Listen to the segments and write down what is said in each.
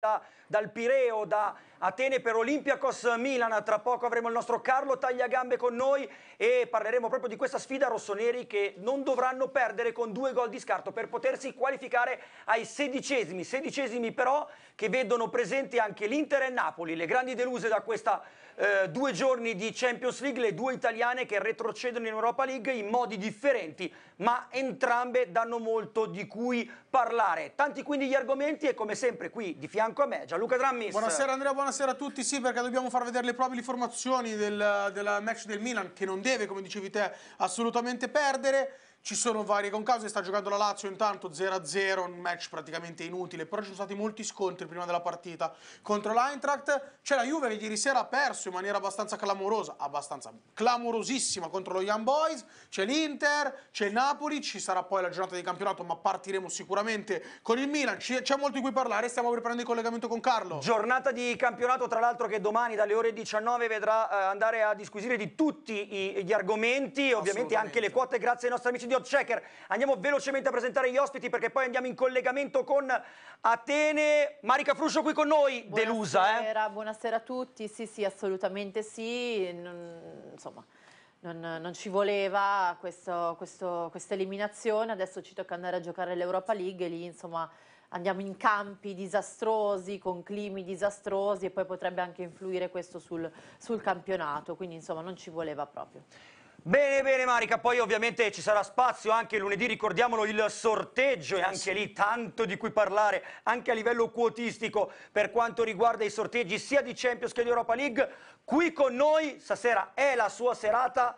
da, dal Pireo, da Atene per Olympiacos Milan. Tra poco avremo il nostro Carlo Tagliagambe con noi e parleremo proprio di questa sfida rossoneri che non dovranno perdere con due gol di scarto per potersi qualificare ai sedicesimi. Sedicesimi però che vedono presenti anche l'Inter e Napoli, le grandi deluse da questa eh, due giorni di Champions League, le due italiane che retrocedono in Europa League in modi differenti, ma entrambe danno molto di cui parlare. Tanti quindi gli argomenti e come sempre qui di fianco a me Gianluca Drammis. Buonasera Andrea, buonasera a tutti, sì perché dobbiamo far vedere le probabili formazioni del, del match del Milan che non deve, come dicevi te, assolutamente perdere. Ci sono varie concause, sta giocando la Lazio intanto 0-0, un match praticamente inutile, però ci sono stati molti scontri prima della partita contro l'Eintracht. C'è la Juve che ieri sera ha perso in maniera abbastanza clamorosa, abbastanza clamorosissima contro lo Young Boys. C'è l'Inter, c'è il Napoli, ci sarà poi la giornata di campionato, ma partiremo sicuramente con il Milan. C'è molto di cui parlare, stiamo riprendendo il collegamento con Carlo. Giornata di campionato, tra l'altro che domani dalle ore 19 vedrà eh, andare a disquisire di tutti gli argomenti, ovviamente anche le quote grazie ai nostri amici di Checker. Andiamo velocemente a presentare gli ospiti perché poi andiamo in collegamento con Atene. Marica Fruscio qui con noi, buonasera, delusa. Eh? Buonasera a tutti, sì sì assolutamente sì, non, insomma non, non, ci voleva questa eliminazione, adesso ci tocca andare a giocare l'Europa League e lì insomma andiamo in campi disastrosi, con climi disastrosi e poi potrebbe anche influire questo sul, sul campionato, quindi insomma non ci voleva proprio. Bene, bene Marica, poi ovviamente ci sarà spazio anche lunedì, ricordiamolo, il sorteggio e anche lì tanto di cui parlare, anche a livello quotistico per quanto riguarda i sorteggi sia di Champions che di Europa League. Qui con noi stasera è la sua serata.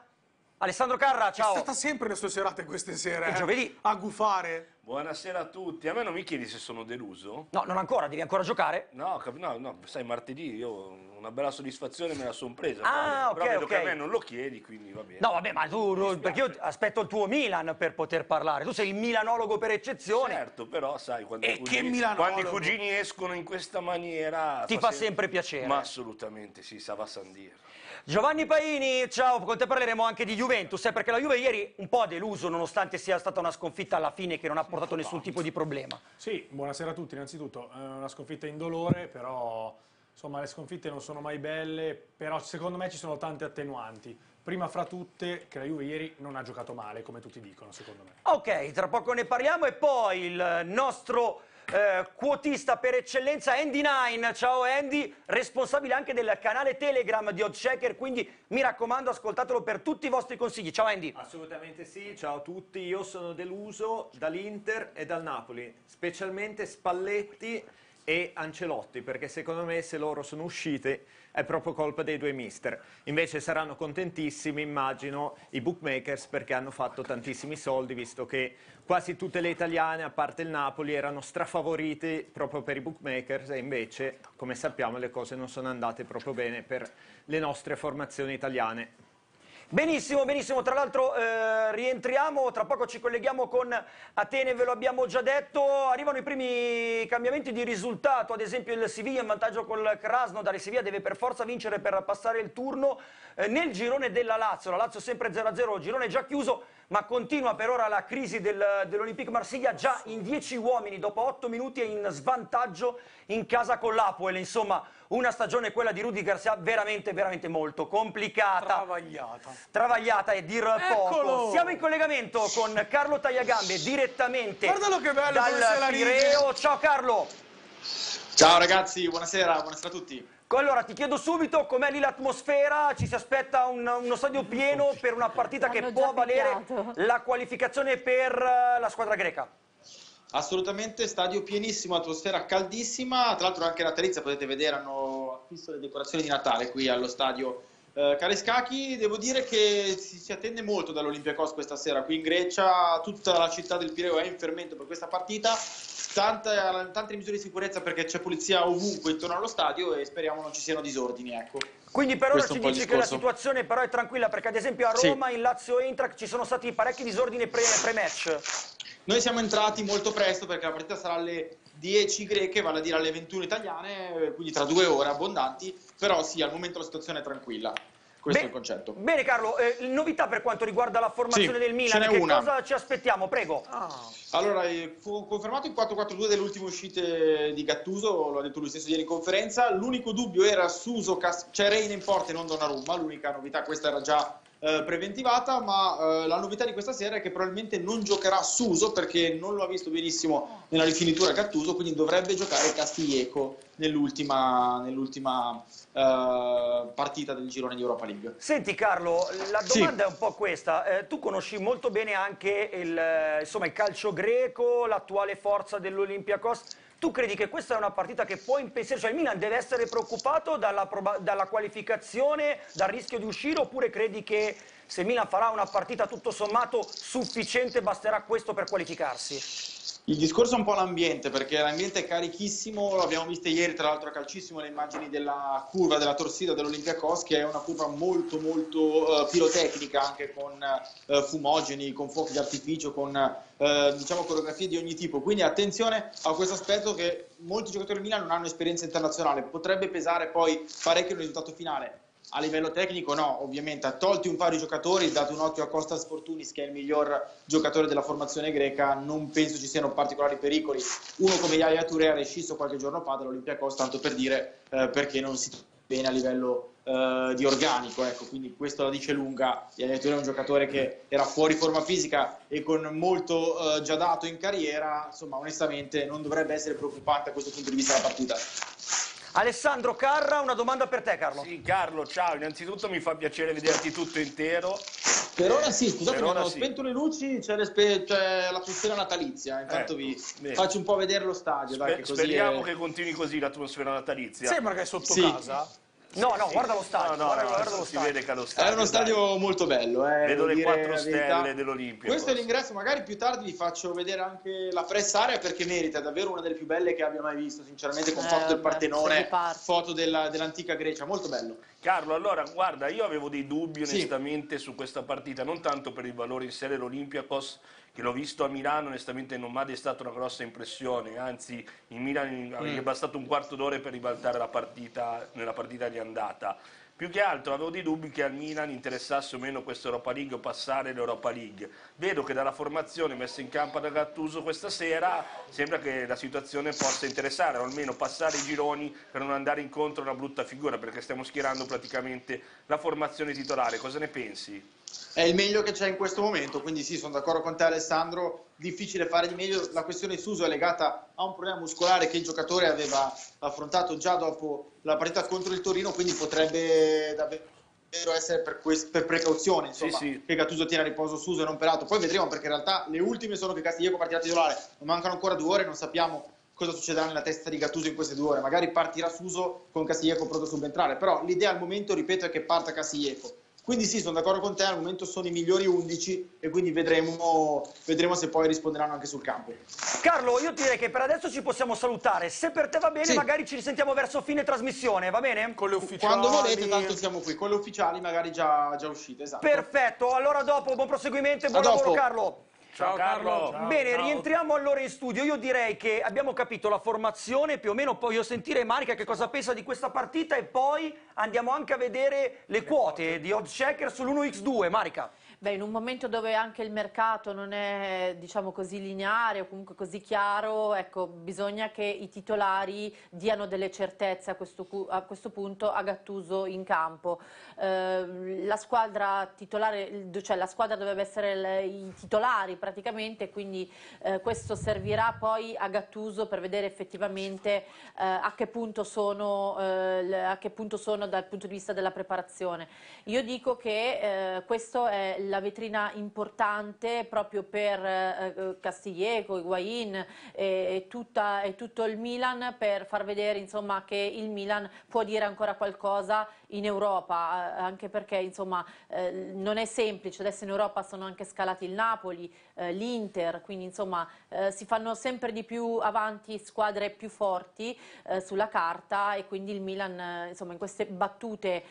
Alessandro Carra, ciao. È stata sempre le sue serate queste sere. E eh? giovedì. A gufare. Buonasera a tutti. A me non mi chiedi se sono deluso? No, non ancora, devi ancora giocare? No, no, no sai, martedì io una bella soddisfazione me la sono presa. Ah, ok, però vedo ok. che a me non lo chiedi, quindi va bene. No, vabbè, ma tu, perché io aspetto il tuo Milan per poter parlare. Tu sei il milanologo per eccezione. Certo, però sai, quando, E i cugini, che milanologo? quando i cugini escono in questa maniera... Ti fa sempre piacere. Ma assolutamente, sì, sa va a San dire. Giovanni Paini, ciao, con te parleremo anche di Juventus, eh, perché la Juve ieri un po' ha deluso, nonostante sia stata una sconfitta alla fine che non ha portato nessun tipo di problema. Sì, buonasera a tutti innanzitutto. È una sconfitta indolore, però insomma le sconfitte non sono mai belle, però secondo me ci sono tante attenuanti. Prima fra tutte che la Juve ieri non ha giocato male, come tutti dicono, secondo me. Ok, tra poco ne parliamo e poi il nostro eh, quotista per eccellenza Andy Nine. Ciao Andy, responsabile anche del canale Telegram di Oddchecker, quindi mi raccomando ascoltatelo per tutti i vostri consigli. Ciao Andy. Assolutamente sì, ciao a tutti, io sono deluso dall'Inter e dal Napoli, specialmente Spalletti e Ancelotti, perché secondo me se loro sono uscite è proprio colpa dei due mister. Invece saranno contentissimi, immagino, i bookmakers perché hanno fatto tantissimi soldi, visto che quasi tutte le italiane, a parte il Napoli, erano strafavorite proprio per i bookmakers e invece, come sappiamo, le cose non sono andate proprio bene per le nostre formazioni italiane. Benissimo, benissimo. Tra l'altro eh, rientriamo, tra poco ci colleghiamo con Atene, ve lo abbiamo già detto. Arrivano i primi cambiamenti di risultato, ad esempio il Siviglia in vantaggio col Krasnodar. Il Siviglia deve per forza vincere per passare il turno eh, nel girone della Lazio. La Lazio sempre 0-0, girone già chiuso, ma continua per ora la crisi del, dell'Olympique Marsiglia già in 10 uomini, dopo 8 minuti è in svantaggio in casa con l'Apoel. Insomma, una stagione quella di Rudy Garcia veramente, veramente molto complicata. Travagliata. Travagliata e dir poco. Eccolo! Siamo in collegamento con Carlo Tagliagambe direttamente Guardalo che bello dal. Pireo. Ciao Carlo. Ciao ragazzi, buonasera, buonasera a tutti. Allora ti chiedo subito com'è lì l'atmosfera, ci si aspetta un- uno stadio pieno per una partita che può valere la qualificazione per eh, la squadra greca. Assolutamente stadio pienissimo, atmosfera caldissima, tra l'altro anche natalizia, potete vedere, hanno affisso le decorazioni di Natale qui allo stadio eh, Kareskaki. Devo dire che si, si attende molto dall'Olympiacos questa sera qui in Grecia, tutta la città del Pireo è in fermento per questa partita, tante, tante misure di sicurezza perché c'è polizia ovunque intorno allo stadio e speriamo non ci siano disordini. Ecco. Quindi per ora ci dici che la situazione però è tranquilla perché ad esempio a Sì. Roma, in Lazio e Intrac ci sono stati parecchi disordini pre- pre-match. Noi siamo entrati molto presto perché la partita sarà alle 10 greche, vale a dire alle 21 italiane, eh, quindi tra due ore abbondanti, però sì, al momento la situazione è tranquilla. Questo Beh, è il concetto. Bene Carlo, eh, novità per quanto riguarda la formazione Sì, del ce Milan, n'è che una. cosa ci aspettiamo? Prego. Allora, eh, fu confermato il 4-4-2 delle ultime uscite di Gattuso, lo ha detto lui stesso ieri in conferenza. L'unico dubbio era Suso, Cas- cioè Reina in porta e non Donnarumma. L'unica novità, questa era già eh, preventivata, ma eh, la novità di questa sera è che probabilmente non giocherà Suso perché non lo ha visto benissimo nella rifinitura Gattuso, quindi dovrebbe giocare Castiglieco nell'ultima, nell'ultima eh, partita del girone di Europa League. Senti Carlo, la Sì. domanda è un po' questa. Eh, tu conosci molto bene anche il, eh, insomma, il calcio greco, l'attuale forza dell'Olympiakos. Tu credi che questa è una partita che può impensierire? Cioè il Milan deve essere preoccupato dalla, dalla qualificazione, dal rischio di uscire, oppure credi che se il Milan farà una partita tutto sommato sufficiente basterà questo per qualificarsi? Il discorso è un po' l'ambiente, perché l'ambiente è carichissimo, lo abbiamo visto ieri tra l'altro a calcissimo le immagini della curva della torsida dell'Olympiakos, che è una curva molto molto eh, pirotecnica, anche con eh, fumogeni, con fuochi d'artificio, con eh, diciamo coreografie di ogni tipo. Quindi attenzione a questo aspetto che molti giocatori del Milan non hanno esperienza internazionale, potrebbe pesare poi parecchio il risultato finale. A livello tecnico no, ovviamente, ha tolti un paio di giocatori, dato un occhio a Costas Fortunis che è il miglior giocatore della formazione greca, non penso ci siano particolari pericoli. Uno come Yaya Touré ha rescisso qualche giorno fa dall'Olympiacos, tanto per dire eh, perché non si bene a livello eh, di organico, ecco, quindi questo la dice lunga. Yaya Touré è un giocatore che era fuori forma fisica e con molto eh, già dato in carriera, insomma onestamente non dovrebbe essere preoccupante a questo punto di vista la partita. Alessandro Carra, una domanda per te Carlo. Sì, Carlo, ciao. Innanzitutto mi fa piacere vederti tutto intero. Per ora sì, scusate, mi ora hanno sì. spento le luci, c'è, le spe- c'è l'atmosfera natalizia. Intanto Ecco, vi bene. faccio un po' vedere lo stadio. dai, Sper- che così speriamo è- che continui così l'atmosfera natalizia. Sembra che è sotto Sì. casa. No, no, guarda lo stadio, No, no, guarda, no, guarda lo si stadio. vede che È stadio. uno dai. stadio molto bello. Eh, Vedo le quattro stelle dell'Olimpia. Questo è l'ingresso, magari più tardi vi faccio vedere anche la press area perché merita, è davvero una delle più belle che abbia mai visto, sinceramente, con Eh, foto del Partenone, foto della- dell'antica Grecia, molto bello. Carlo, allora guarda, io avevo dei dubbi Sì. onestamente su questa partita, non tanto per il valore in sé dell'Olympiakos, che l'ho visto a Milano, onestamente non mi ha destato una grossa impressione, anzi in Milano Mm. è bastato un quarto d'ora per ribaltare la partita nella partita di andata. Più che altro avevo dei dubbi che al Milan interessasse o meno questa Europa League o passare l'Europa League. Vedo che dalla formazione messa in campo da Gattuso questa sera sembra che la situazione possa interessare, o almeno passare i gironi per non andare incontro a una brutta figura, perché stiamo schierando praticamente la formazione titolare. Cosa ne pensi? È il meglio che c'è in questo momento, quindi sì, sono d'accordo con te Alessandro, difficile fare di meglio, la questione Suso è legata a un problema muscolare che il giocatore aveva affrontato già dopo la partita contro il Torino, quindi potrebbe davvero essere per, quest- per precauzione insomma, Sì, sì. che Gattuso tiene a riposo Suso e non Perato, poi vedremo perché in realtà le ultime sono che Castiglieco partirà titolare, non mancano ancora due ore, non sappiamo cosa succederà nella testa di Gattuso in queste due ore, magari partirà Suso con Castiglieco pronto a subentrare, però l'idea al momento, ripeto, è che parta Castiglieco. Quindi sì, sono d'accordo con te, al momento sono i migliori 11 e quindi vedremo, vedremo se poi risponderanno anche sul campo. Carlo, io direi che per adesso ci possiamo salutare. Se per te va bene, Sì. magari ci risentiamo verso fine trasmissione, va bene? Con le ufficiali. Quando volete, tanto siamo qui, con le ufficiali magari già, già uscite, esatto. Perfetto, allora dopo buon proseguimento e buon A dopo. lavoro Carlo. Ciao Carlo! Ciao. Bene, rientriamo allora in studio. Io direi che abbiamo capito la formazione, più o meno poi io sentire Marica che cosa pensa di questa partita e poi andiamo anche a vedere le quote di Odd Checker sull'1x2. Marica. Beh, in un momento dove anche il mercato non è, diciamo così, lineare o comunque così chiaro, ecco, bisogna che i titolari diano delle certezze a questo, a questo punto a Gattuso in campo. Eh, la squadra titolare, cioè la squadra dovrebbe essere il- i titolari praticamente, quindi eh, questo servirà poi a Gattuso per vedere effettivamente eh, a che punto sono, eh, a che punto sono dal punto di vista della preparazione. Io dico che eh, questa è la vetrina importante proprio per eh, eh, Castiglieco, Higuain e, e tutta- e tutto il Milan per far vedere insomma, che il Milan può dire ancora qualcosa in Europa, eh, anche perché insomma, eh, non è semplice, adesso in Europa sono anche scalati il Napoli, eh, l'Inter, quindi insomma eh, si fanno sempre di più avanti squadre più forti sulla carta e quindi il Milan insomma in queste battute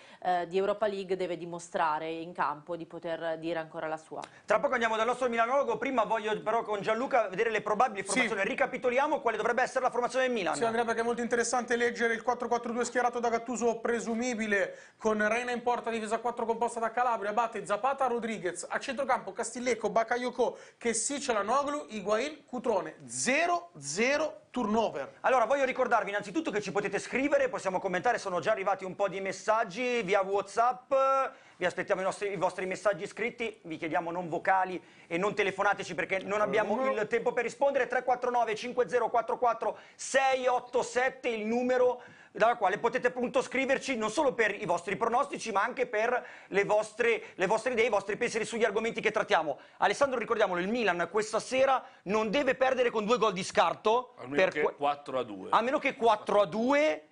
di Europa League deve dimostrare in campo di poter dire ancora la sua. Tra poco andiamo dal nostro milanologo, prima voglio però con Gianluca vedere le probabili formazioni. Ricapitoliamo quale dovrebbe essere la formazione del Milan. Sì, Andrea, perché è molto interessante leggere il 4-4-2 schierato da Gattuso presumibile, con Reina in porta, difesa 4 composta da Calabria, Batte, Zapata, Rodriguez, a centrocampo Castilleco, Bakayoko, Chessy, Celanoglu, Higuain, Cutrone, 0-0 turnover. Allora, voglio ricordarvi innanzitutto che ci potete scrivere, possiamo commentare, sono già arrivati un po' di messaggi via Whatsapp, vi aspettiamo i, nostri, i vostri messaggi scritti, vi chiediamo non vocali e non telefonateci perché non abbiamo il tempo per rispondere, 349 5044 687 il numero dalla quale potete appunto scriverci non solo per i vostri pronostici ma anche per le vostre, le vostre idee, i vostri pensieri sugli argomenti che trattiamo. Alessandro ricordiamolo, il Milan questa sera non deve perdere con due gol di scarto. Almeno per che que- 4 a 2. a meno che 4 a 2.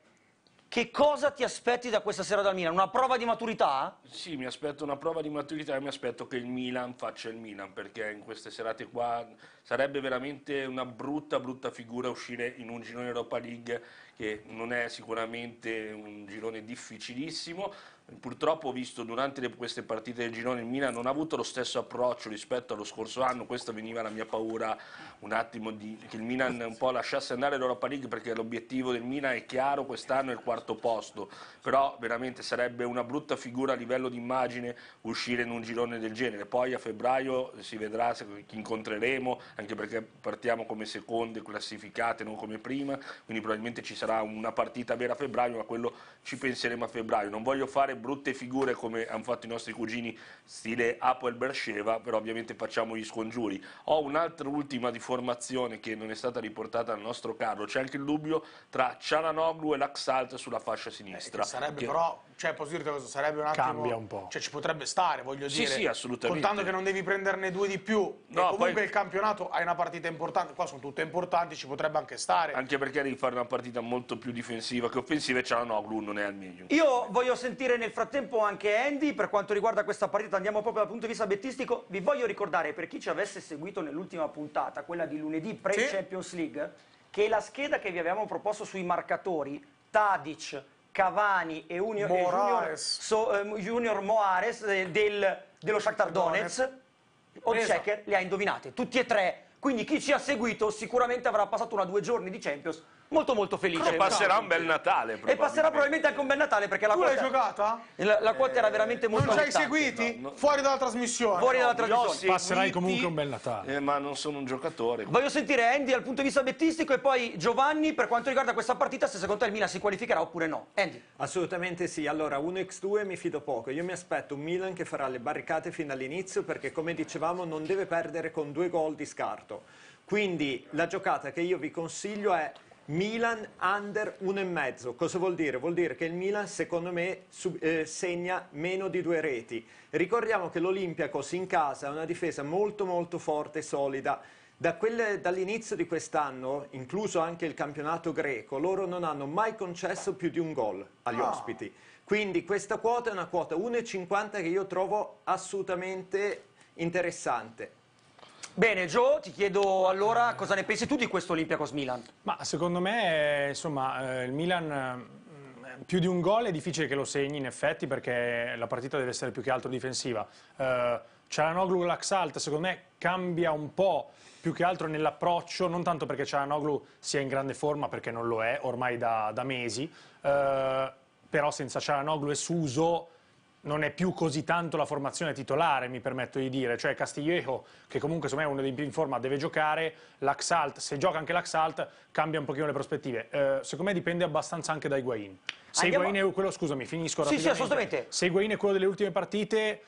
Che cosa ti aspetti da questa sera dal Milan? Una prova di maturità? Sì, mi aspetto una prova di maturità e mi aspetto che il Milan faccia il Milan, perché in queste serate qua sarebbe veramente una brutta, brutta figura uscire in un girone Europa League che non è sicuramente un girone difficilissimo. Purtroppo ho visto durante le- queste partite del girone il Milan non ha avuto lo stesso approccio rispetto allo scorso anno, questa veniva la mia paura un attimo di, che il Milan un po' lasciasse andare l'Europa League perché l'obiettivo del Milan è chiaro, quest'anno è il quarto posto, però veramente sarebbe una brutta figura a livello di immagine uscire in un girone del genere. Poi a febbraio si vedrà chi incontreremo, anche perché partiamo come seconde classificate, non come prima, quindi probabilmente ci sarà una partita vera a febbraio, ma quello ci penseremo a febbraio. Non voglio fare brutte figure come hanno fatto i nostri cugini stile Apoel Bersheva, però ovviamente facciamo gli scongiuri. Ho un'altra ultima di formazione che non è stata riportata dal nostro Carlo, c'è anche il dubbio tra Cialanoglu e l'Axalt sulla fascia sinistra. Che sarebbe Che- però, cioè posso dirti questo, sarebbe un attimo... Cambia un po'. Cioè ci potrebbe stare, voglio Sì, dire. sì, assolutamente. Contando che non devi prenderne due di più. No, e comunque poi- il campionato hai una partita importante, qua sono tutte importanti, ci potrebbe anche stare. Anche perché devi fare una partita molto più difensiva che offensiva e Cialanoglu non è al meglio. Io voglio sentire nel frattempo anche Andy per quanto riguarda questa partita, andiamo proprio dal punto di vista bettistico. Vi voglio ricordare per chi ci avesse seguito nell'ultima puntata, quella di lunedì pre-Champions League, che la scheda che vi avevamo proposto sui marcatori, Tadic, Cavani e, Junior, e Junior, so- eh, Junior Moares eh, del- dello Shakhtar Donetsk, Oldchecker li ha indovinate, tutti e tre. Quindi chi ci ha seguito sicuramente avrà passato una due giorni di Champions molto molto felice. E passerà un bel Natale. E passerà probabilmente anche un bel Natale perché la Tu l'hai quota, giocata? la, la quota era veramente molto Non ci hai seguiti? no, no. Fuori dalla trasmissione. Fuori dalla trasmissione. Passerai comunque un bel Natale. eh, ma non sono un giocatore. Voglio sentire Andy dal punto di vista bettistico e poi Giovanni per quanto riguarda questa partita se secondo te il Milan si qualificherà oppure no. Andy. Assolutamente sì, allora 1x2 mi fido poco, io mi aspetto un Milan che farà le barricate fino all'inizio perché come dicevamo non deve perdere con due gol di scarto. Quindi la giocata che io vi consiglio è Milan under 1,5. Cosa vuol dire? Vuol dire che il Milan secondo me sub- eh, segna meno di due reti. Ricordiamo che l'Olympiacos in casa ha una difesa molto molto forte e solida. Da dall'inizio di quest'anno, incluso anche il campionato greco, loro non hanno mai concesso più di un gol agli ospiti. Quindi questa quota è una quota 1,50 che io trovo assolutamente interessante. Bene Gio, ti chiedo allora cosa ne pensi tu di questo Olympiacos Milan? Ma secondo me, insomma, eh, il Milan eh, più di un gol è difficile che lo segni in effetti perché la partita deve essere più che altro difensiva. Eh, Cialanoglu Laxalt secondo me cambia un po' più che altro nell'approccio, non tanto perché Cialanoglu sia in grande forma perché non lo è ormai da, da mesi, eh, però senza Cialanoglu e Suso non è più così tanto la formazione titolare, mi permetto di dire. Cioè Castillejo, che comunque secondo me è uno dei più in forma, deve giocare. L'Axalt, se gioca anche l'Axalt, cambia un pochino le prospettive. Eh, secondo me dipende abbastanza anche da Higuain. Se Andiamo- Higuain è quello, scusami, finisco Sì, sì, assolutamente. Se Higuain è quello delle ultime partite,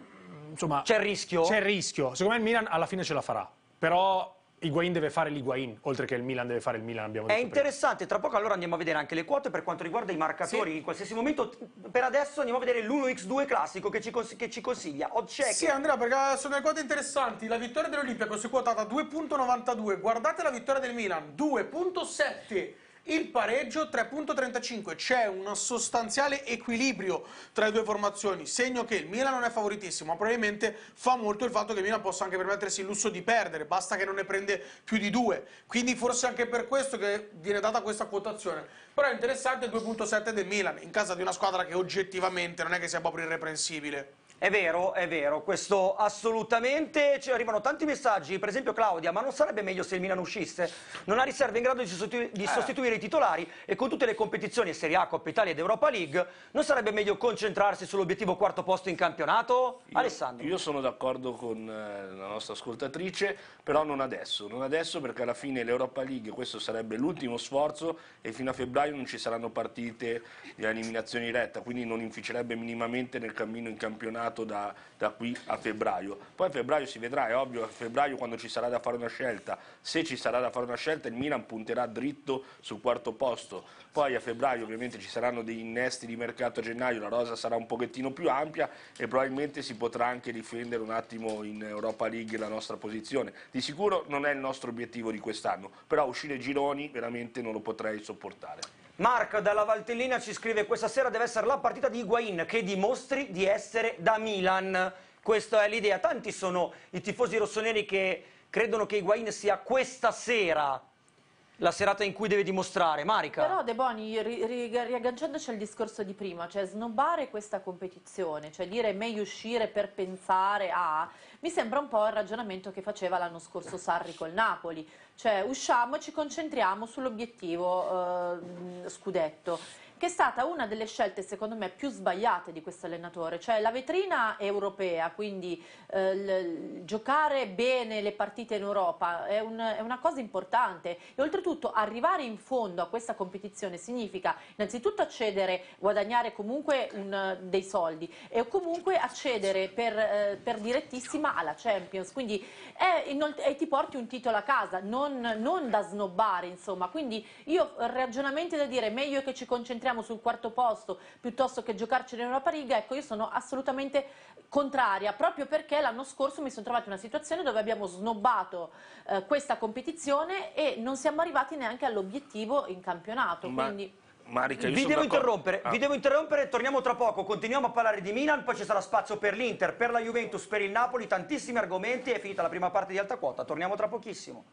mm, insomma... C'è il rischio? C'è il rischio. Secondo me il Milan alla fine ce la farà. Però Higuain deve fare l'Higuain, oltre che il Milan deve fare il Milan, abbiamo È detto prima. interessante, tra poco allora andiamo a vedere anche le quote per quanto riguarda i marcatori in qualsiasi momento. Per adesso andiamo a vedere l'1x2 classico che ci, cons- che ci consiglia. Sì, Andrea, perché sono delle quote interessanti. La vittoria dell'Olimpiakos è quotata a 2.92. Guardate la vittoria del Milan, 2.7. Il pareggio 3.35. C'è un sostanziale equilibrio tra le due formazioni. Segno che il Milan non è favoritissimo, ma probabilmente fa molto il fatto che il Milan possa anche permettersi il lusso di perdere. Basta che non ne prende più di due. Quindi forse anche per questo che viene data questa quotazione. Però è interessante il 2.7 del Milan, in casa di una squadra che oggettivamente non è che sia proprio irreprensibile. È vero, è vero, questo assolutamente, ci arrivano tanti messaggi, per esempio Claudia, ma non sarebbe meglio se il Milan uscisse? Non ha riserve in grado di sostitu- di sostituire i titolari e con tutte le competizioni Serie A, Coppa Italia ed Europa League, non sarebbe meglio concentrarsi sull'obiettivo quarto posto in campionato? Io- Alessandro. Io sono d'accordo con eh, la nostra ascoltatrice, però non adesso, non adesso perché alla fine l'Europa League questo sarebbe l'ultimo sforzo e fino a febbraio non ci saranno partite di eliminazione diretta, quindi non inficerebbe minimamente nel cammino in campionato da, da qui a febbraio. Poi a febbraio si vedrà, è ovvio, a febbraio quando ci sarà da fare una scelta, se ci sarà da fare una scelta il Milan punterà dritto sul quarto posto. Poi a febbraio ovviamente ci saranno dei innesti di mercato a gennaio, la rosa sarà un pochettino più ampia e probabilmente si potrà anche difendere un attimo in Europa League la nostra posizione. Di sicuro non è il nostro obiettivo di quest'anno, però uscire gironi veramente non lo potrei sopportare. Mark dalla Valtellina ci scrive questa sera deve essere la partita di Higuain che dimostri di essere da Milan. Questa è l'idea. Tanti sono i tifosi rossoneri che credono che Higuain sia questa sera la serata in cui deve dimostrare. Marica. Però De Boni, ri- ri- riagganciandoci al discorso di prima, cioè snobbare questa competizione, cioè dire meglio uscire per pensare a... Mi sembra un po' il ragionamento che faceva l'anno scorso Sarri col Napoli, cioè usciamo e ci concentriamo sull'obiettivo eh, scudetto, che è stata una delle scelte secondo me più sbagliate di questo allenatore, cioè la vetrina europea, quindi eh, giocare bene le partite in Europa è, un- è una cosa importante. E oltretutto arrivare in fondo a questa competizione significa innanzitutto accedere, guadagnare comunque un- dei soldi e comunque accedere per, eh, per direttissima alla Champions, quindi è e ti porti un titolo a casa, non, non da snobbare insomma, quindi io ragionamenti da dire meglio che ci concentriamo sul quarto posto piuttosto che giocarci in Europa League, ecco io sono assolutamente contraria, proprio perché l'anno scorso mi sono trovata in una situazione dove abbiamo snobbato eh, questa competizione e non siamo arrivati neanche all'obiettivo in campionato, Ma- quindi Marica, Vi devo, interrompere, Ah. vi devo interrompere, torniamo tra poco, continuiamo a parlare di Milan, poi ci sarà spazio per l'Inter, per la Juventus, per il Napoli, tantissimi argomenti, è finita la prima parte di alta quota, torniamo tra pochissimo.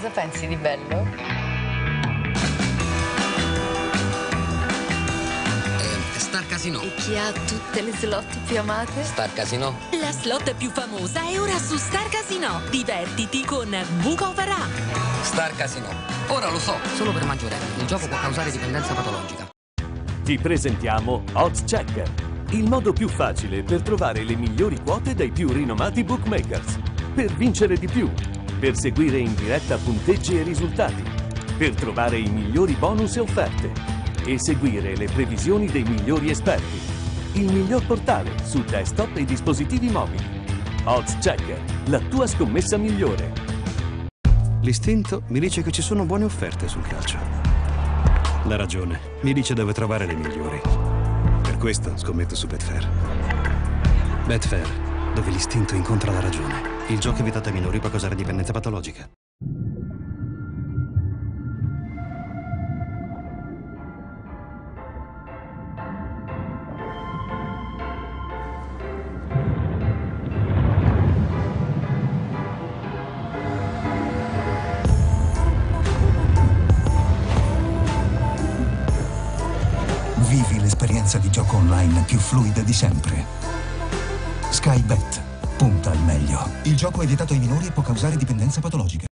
Cosa pensi di bello? Star Casino. E chi ha tutte le slot più amate? Star Casino. La slot più famosa è ora su Star Casino. Divertiti con Book Over Up. Star Casino. Ora lo so, solo per maggiorenni. Il gioco può causare dipendenza patologica. Ti presentiamo Odds Checker, il modo più facile per trovare le migliori quote dai più rinomati bookmakers. Per vincere di più, per seguire in diretta punteggi e risultati, per trovare i migliori bonus e offerte e seguire le previsioni dei migliori esperti. Il miglior portale su desktop e dispositivi mobili. Odds Checker, la tua scommessa migliore. L'istinto mi dice che ci sono buone offerte sul calcio. La ragione mi dice dove trovare le migliori. Per questo scommetto su Betfair. Betfair, dove l'istinto incontra la ragione. Il gioco è vietato ai minori può causare dipendenza patologica. Vivi l'esperienza di gioco online più fluida di sempre. Skybet. Punta al meglio. Il gioco è vietato ai minori e può causare dipendenza patologica.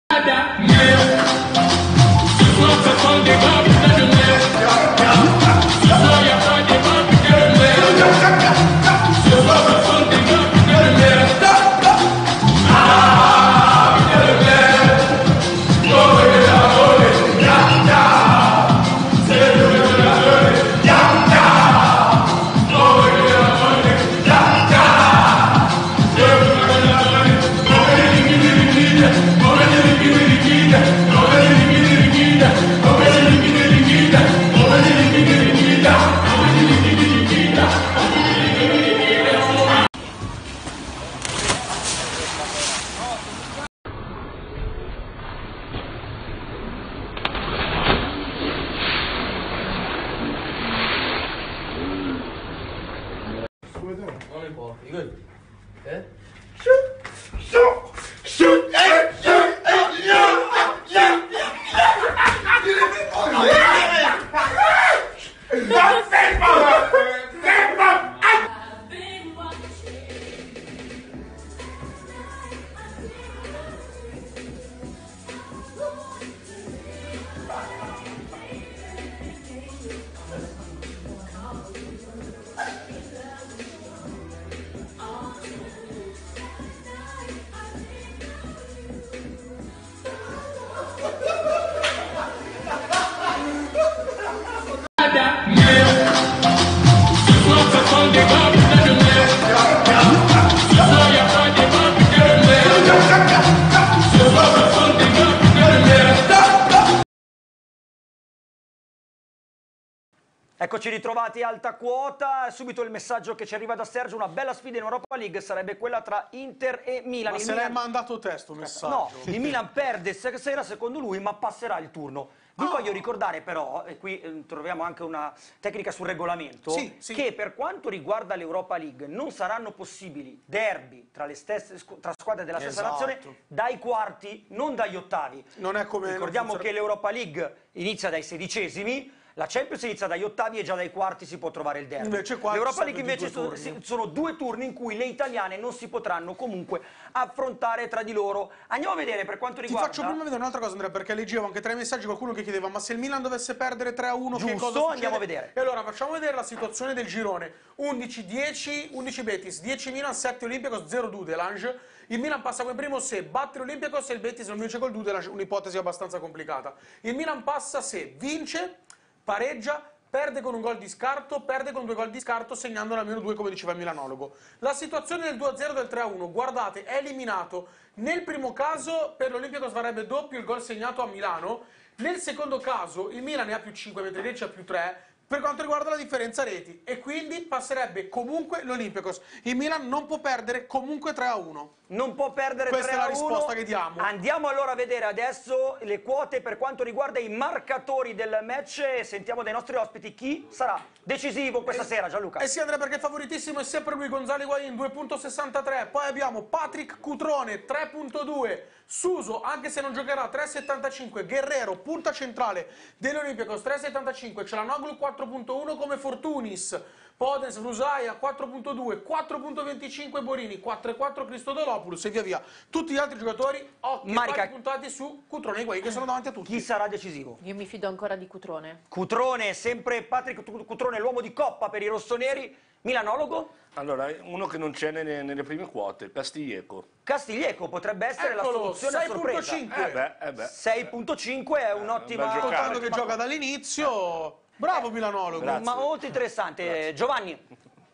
Eccoci ritrovati alta quota, subito il messaggio che ci arriva da Sergio, una bella sfida in Europa League sarebbe quella tra Inter e Milan. Ma Il se l'hai Milan- mandato te sto No, messaggio. il Milan perde stasera secondo lui, ma passerà il turno. Vi Ah. voglio ricordare però, e qui eh, troviamo anche una tecnica sul regolamento, Sì, sì. che per quanto riguarda l'Europa League non saranno possibili derby tra, le stesse, tra squadre della stessa Esatto. nazione dai quarti, non dagli ottavi. Non è come... Ricordiamo non che funziona- l'Europa League inizia dai sedicesimi, la Champions inizia dagli ottavi e già dai quarti si può trovare il derby. Invece qua L'Europa League invece due sono, sono due turni in cui le italiane non si potranno comunque affrontare tra di loro. Andiamo a vedere per quanto Ti riguarda... faccio prima vedere un'altra cosa Andrea, perché leggevo anche tra i messaggi qualcuno che chiedeva ma se il Milan dovesse perdere 3-1 che cosa succede? andiamo a vedere. E allora facciamo vedere la situazione del girone. 11-10, 11 Betis, 10 Milan, 7 Olympiacos, 0 Dudelange. Il Milan passa come primo se batte l'Olympiacos e il Betis non vince col Dudelange, un'ipotesi abbastanza complicata. Il Milan passa se vince, pareggia, perde con un gol di scarto, perde con due gol di scarto, segnandone almeno due, come diceva il milanologo. La situazione del 2-0 e del 3-1, guardate, è eliminato. Nel primo caso per l'Olympiacos varrebbe doppio il gol segnato a Milano, nel secondo caso il Milan ne ha più 5, mentre il Lecce ha più 3, per quanto riguarda la differenza reti, e quindi passerebbe comunque l'Olympiacos. Il Milan non può perdere comunque 3-1. Non può perdere Questa 3 è la a 1. risposta che diamo. Andiamo allora a vedere adesso le quote per quanto riguarda i marcatori del match e sentiamo dai nostri ospiti chi sarà decisivo questa sera, Gianluca. Eh sì Andrea perché favoritissimo è sempre lui Gonzalo Higuain 2.63 poi abbiamo Patrick Cutrone 3.2 Suso anche se non giocherà 3.75 Guerrero punta centrale dell'Olympiacos 3.75 Celanoglu 4.1 come Fortunis Podens, Rusaia 4.2 4.25 Borini 4.4 Cristodolopoulos e via via tutti gli altri giocatori occhi Marica- e puntati su Cutrone e Higuain che sono davanti a tutti Chi sarà decisivo? Io mi fido ancora di Cutrone. Cutrone, sempre Patrick Cutrone, l'uomo di coppa per i rossoneri, milanologo. Allora, uno che non c'è nelle, nelle prime quote, Castiglieco. Castiglieco potrebbe essere la Eccolo, soluzione a sorpresa. 6.5. Eh beh, eh beh. 6.5 è un'ottima... bel giocare. Contando che gioca dall'inizio bravo Milanologo Grazie. Ma molto interessante. Giovanni,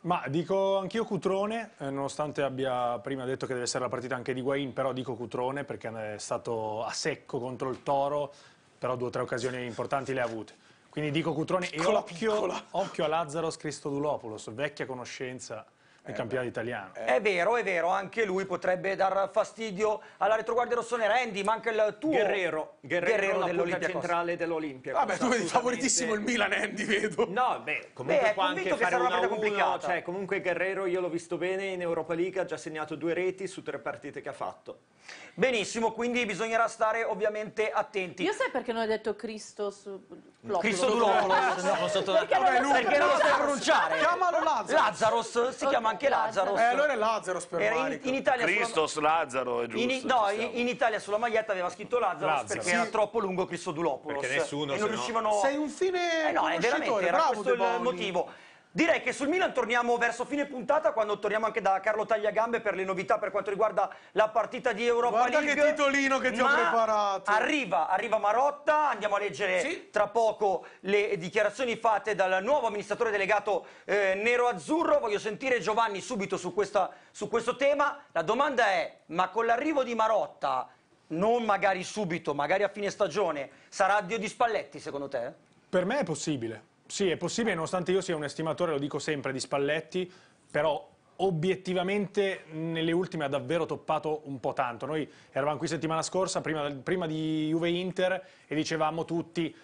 Ma dico anch'io Cutrone, eh, nonostante abbia prima detto che deve essere la partita anche di Guain, però dico Cutrone perché è stato a secco contro il Toro, però due o tre occasioni importanti le ha avute. Quindi dico Cutrone e Piccola, occhio, piccola. occhio a Lazzaros Christodulopoulos, vecchia conoscenza del campionato italiano. è vero, è vero, anche lui potrebbe dar fastidio alla retroguardia rossonera. Andy, manca il tuo Guerrero, Guerrero, punta dell'Olympiacos. centrale dell'Olimpia. Vabbè, tu vedi favoritissimo il Milan, Andy, vedo. No, beh, comunque Beh, può anche fare sarà una una partita 1 complicata. cioè comunque Guerrero io l'ho visto bene in Europa League, ha già segnato due reti su tre partite che ha fatto. Benissimo, quindi bisognerà stare ovviamente attenti. Io sai perché non ho detto Cristo su Cristo Dulopoulos. Perché non Perché non lo sai pronunciare? Chiamalo Lazzaros. Lazzaros, si Ok, chiama anche Lazzaros. Eh, allora è Lazzaros per Era in, in Italia sulla- Christos, Lazzaro, è giusto. in, no, in, in Italia sulla maglietta aveva scritto Lazzaros. perché Sì. era troppo lungo Christodulopoulos Perché nessuno, e non se no- riuscivano Sei un fine Eh no, è veramente, era bravo questo il motivo. Direi che sul Milan torniamo verso fine puntata quando torniamo anche da Carlo Tagliagambe per le novità per quanto riguarda la partita di Europa Guarda League. che titolino che ti ho Ma preparato. Arriva, arriva Marotta, andiamo a leggere Sì. tra poco le dichiarazioni fatte dal nuovo amministratore delegato eh, nero-azzurro. Voglio sentire Giovanni subito su, questa- su questo tema. La domanda è, ma con l'arrivo di Marotta, non magari subito, magari a fine stagione, sarà addio di Spalletti secondo te? Per me è possibile. Sì, è possibile, nonostante io sia un estimatore, lo dico sempre, di Spalletti, però obiettivamente nelle ultime ha davvero toppato un po' tanto. Noi eravamo qui settimana scorsa, prima, prima di Juve-Inter, e dicevamo tutti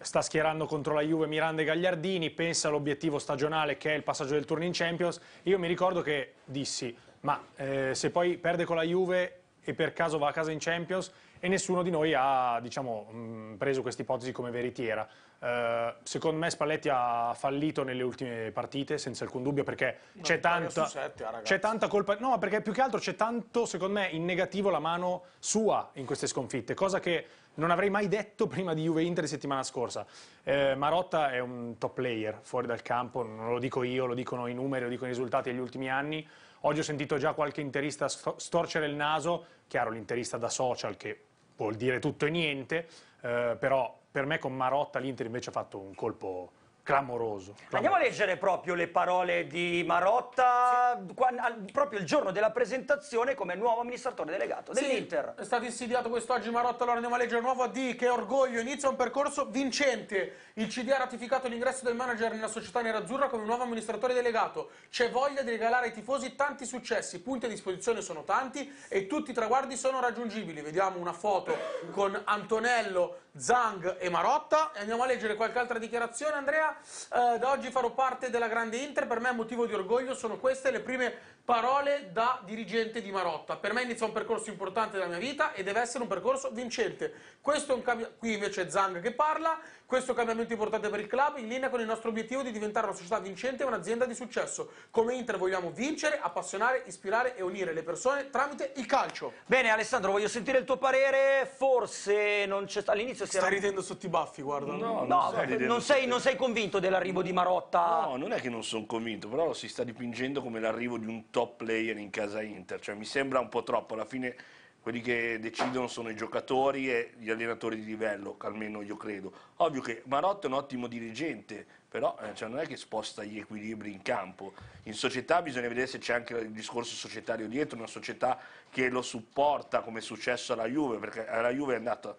sta schierando contro la Juve Miranda e Gagliardini, pensa all'obiettivo stagionale che è il passaggio del turno in Champions. Io mi ricordo che dissi, ma eh, se poi perde con la Juve e per caso va a casa in Champions e nessuno di noi ha diciamo, mh, preso questa ipotesi come veritiera. Eh, secondo me Spalletti ha fallito nelle ultime partite, senza alcun dubbio, perché c'è tanta, sette, ah, tanta colpa. No, ma perché più che altro c'è tanto, secondo me, in negativo la mano sua in queste sconfitte, cosa che non avrei mai detto prima di Juve Inter di settimana scorsa. Eh, Marotta è un top player fuori dal campo, non lo dico io, lo dicono i numeri, lo dicono i risultati degli ultimi anni. Oggi ho sentito già qualche interista sto- storcere il naso, chiaro l'interista da social che vuol dire tutto e niente, eh, però per me con Marotta l'Inter invece ha fatto un colpo clamoroso. Andiamo a leggere proprio le parole di Marotta quan- al- proprio il giorno della presentazione come nuovo amministratore delegato Sì, dell'Inter. è stato insidiato quest'oggi Marotta, allora andiamo a leggere nuovo AD, che orgoglio, inizia un percorso vincente. Il CD ha ratificato l'ingresso del manager nella società nerazzurra come nuovo amministratore delegato. C'è voglia di regalare ai tifosi tanti successi, i punti a disposizione sono tanti e tutti i traguardi sono raggiungibili. Vediamo una foto con Antonello, Zang e Marotta e andiamo a leggere qualche altra dichiarazione. Andrea, eh, da oggi farò parte della grande Inter, per me motivo di orgoglio sono queste le prime parole da dirigente di Marotta. Per me inizia un percorso importante della mia vita e deve essere un percorso vincente. Questo è un cambi- qui invece è Zang che parla, questo è un cambiamento importante per il club, in linea con il nostro obiettivo di diventare una società vincente e un'azienda di successo. Come Inter vogliamo vincere, appassionare, ispirare e unire le persone tramite il calcio. Bene Alessandro, voglio sentire il tuo parere, forse non c'è all'inizio si Sta era... ridendo sotto i baffi, guarda. No, non stai ridendo non, sei, non sei convinto dell'arrivo di Marotta? No, non è che non sono convinto, però lo si sta dipingendo come l'arrivo di un top player in casa Inter, cioè mi sembra un po' troppo, alla fine quelli che decidono sono i giocatori e gli allenatori di livello, almeno io credo. Ovvio che Marotta è un ottimo dirigente, però eh, cioè, non è che sposta gli equilibri in campo. In società bisogna vedere se c'è anche il discorso societario dietro, una società che lo supporta come è successo alla Juve, perché alla Juve è andato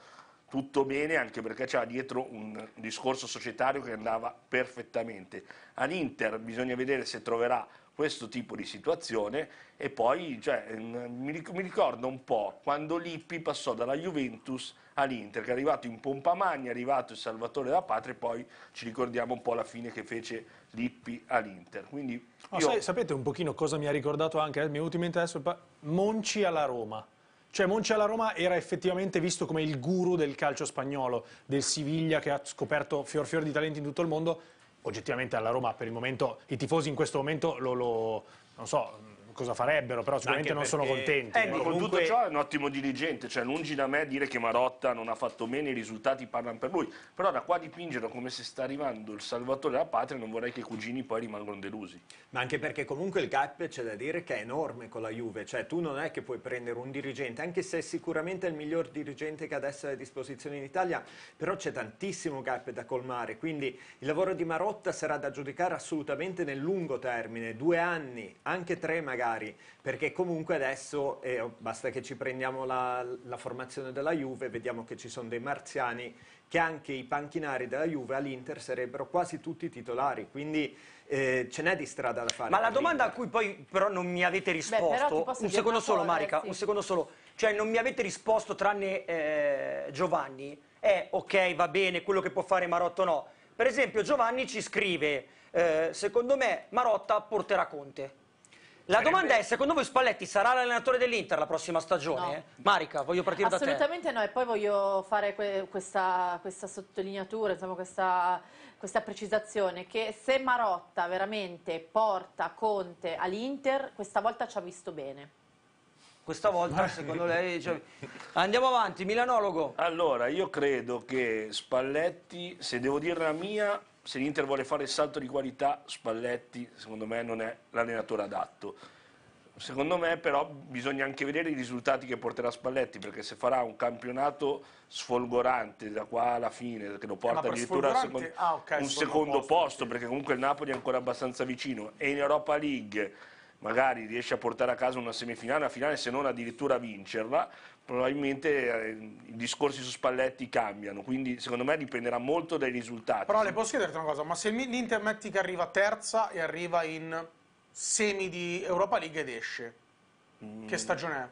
tutto bene anche perché c'era dietro un discorso societario che andava perfettamente. All'Inter bisogna vedere se troverà questo tipo di situazione e poi cioè, mi ric- mi ricordo un po' quando Lippi passò dalla Juventus all'Inter, che è arrivato in pompa magna, è arrivato il salvatore della patria e poi ci ricordiamo un po' la fine che fece Lippi all'Inter. Quindi io- sai- sapete un pochino cosa mi ha ricordato anche, eh, mi è venuto in mente adesso, Monci alla Roma. Cioè Monci alla Roma era effettivamente visto come il guru del calcio spagnolo, del Siviglia che ha scoperto fior fior di talenti in tutto il mondo. Oggettivamente alla Roma per il momento, i tifosi in questo momento lo, lo- non so cosa farebbero, però sicuramente non sono contenti. Ma con tutto ciò è un ottimo dirigente, cioè lungi da me dire che Marotta non ha fatto bene, i risultati parlano per lui, però da qua dipingerlo come se sta arrivando il salvatore della patria non vorrei che i cugini poi rimangano delusi. Ma anche perché comunque il gap c'è da dire che è enorme con la Juve, cioè tu non è che puoi prendere un dirigente, anche se sicuramente è il miglior dirigente che adesso è a disposizione in Italia, però c'è tantissimo gap da colmare, quindi il lavoro di Marotta sarà da giudicare assolutamente nel lungo termine, due anni, anche tre magari, perché comunque adesso eh, basta che ci prendiamo la, la formazione della Juve, vediamo che ci sono dei marziani che anche i panchinari della Juve all'Inter sarebbero quasi tutti titolari, quindi eh, ce n'è di strada da fare. Ma la domanda a cui poi però non mi avete risposto, posso un secondo solo cosa, Marica, eh, sì. un secondo solo, cioè non mi avete risposto tranne eh, Giovanni, è ok va bene quello che può fare Marotta o no. Per esempio Giovanni ci scrive, eh, secondo me Marotta porterà Conte. La domanda è, secondo voi Spalletti sarà l'allenatore dell'Inter la prossima stagione? Marica, voglio partire da te. Assolutamente no, e poi voglio fare que- questa, questa sottolineatura, insomma, questa, questa precisazione, che se Marotta veramente porta Conte all'Inter, questa volta ci ha visto bene. Questa volta, secondo lei... cioè- Andiamo avanti, Milanologo. Allora, io credo che Spalletti, se devo dire la mia, se l'Inter vuole fare il salto di qualità, Spalletti secondo me non è l'allenatore adatto. Secondo me però bisogna anche vedere i risultati che porterà Spalletti, perché se farà un campionato sfolgorante da qua alla fine, che lo porta per addirittura sfolgorante- secondo, ah, ok, un secondo posto, posto, perché comunque il Napoli è ancora abbastanza vicino, e in Europa League magari riesce a portare a casa una semifinale, una finale, se non addirittura vincerla, probabilmente eh, i discorsi su Spalletti cambiano, quindi secondo me dipenderà molto dai risultati. Però le posso chiederti una cosa, ma se l'Inter metti che arriva terza e arriva in semi di Europa League ed esce, Mm. che stagione è?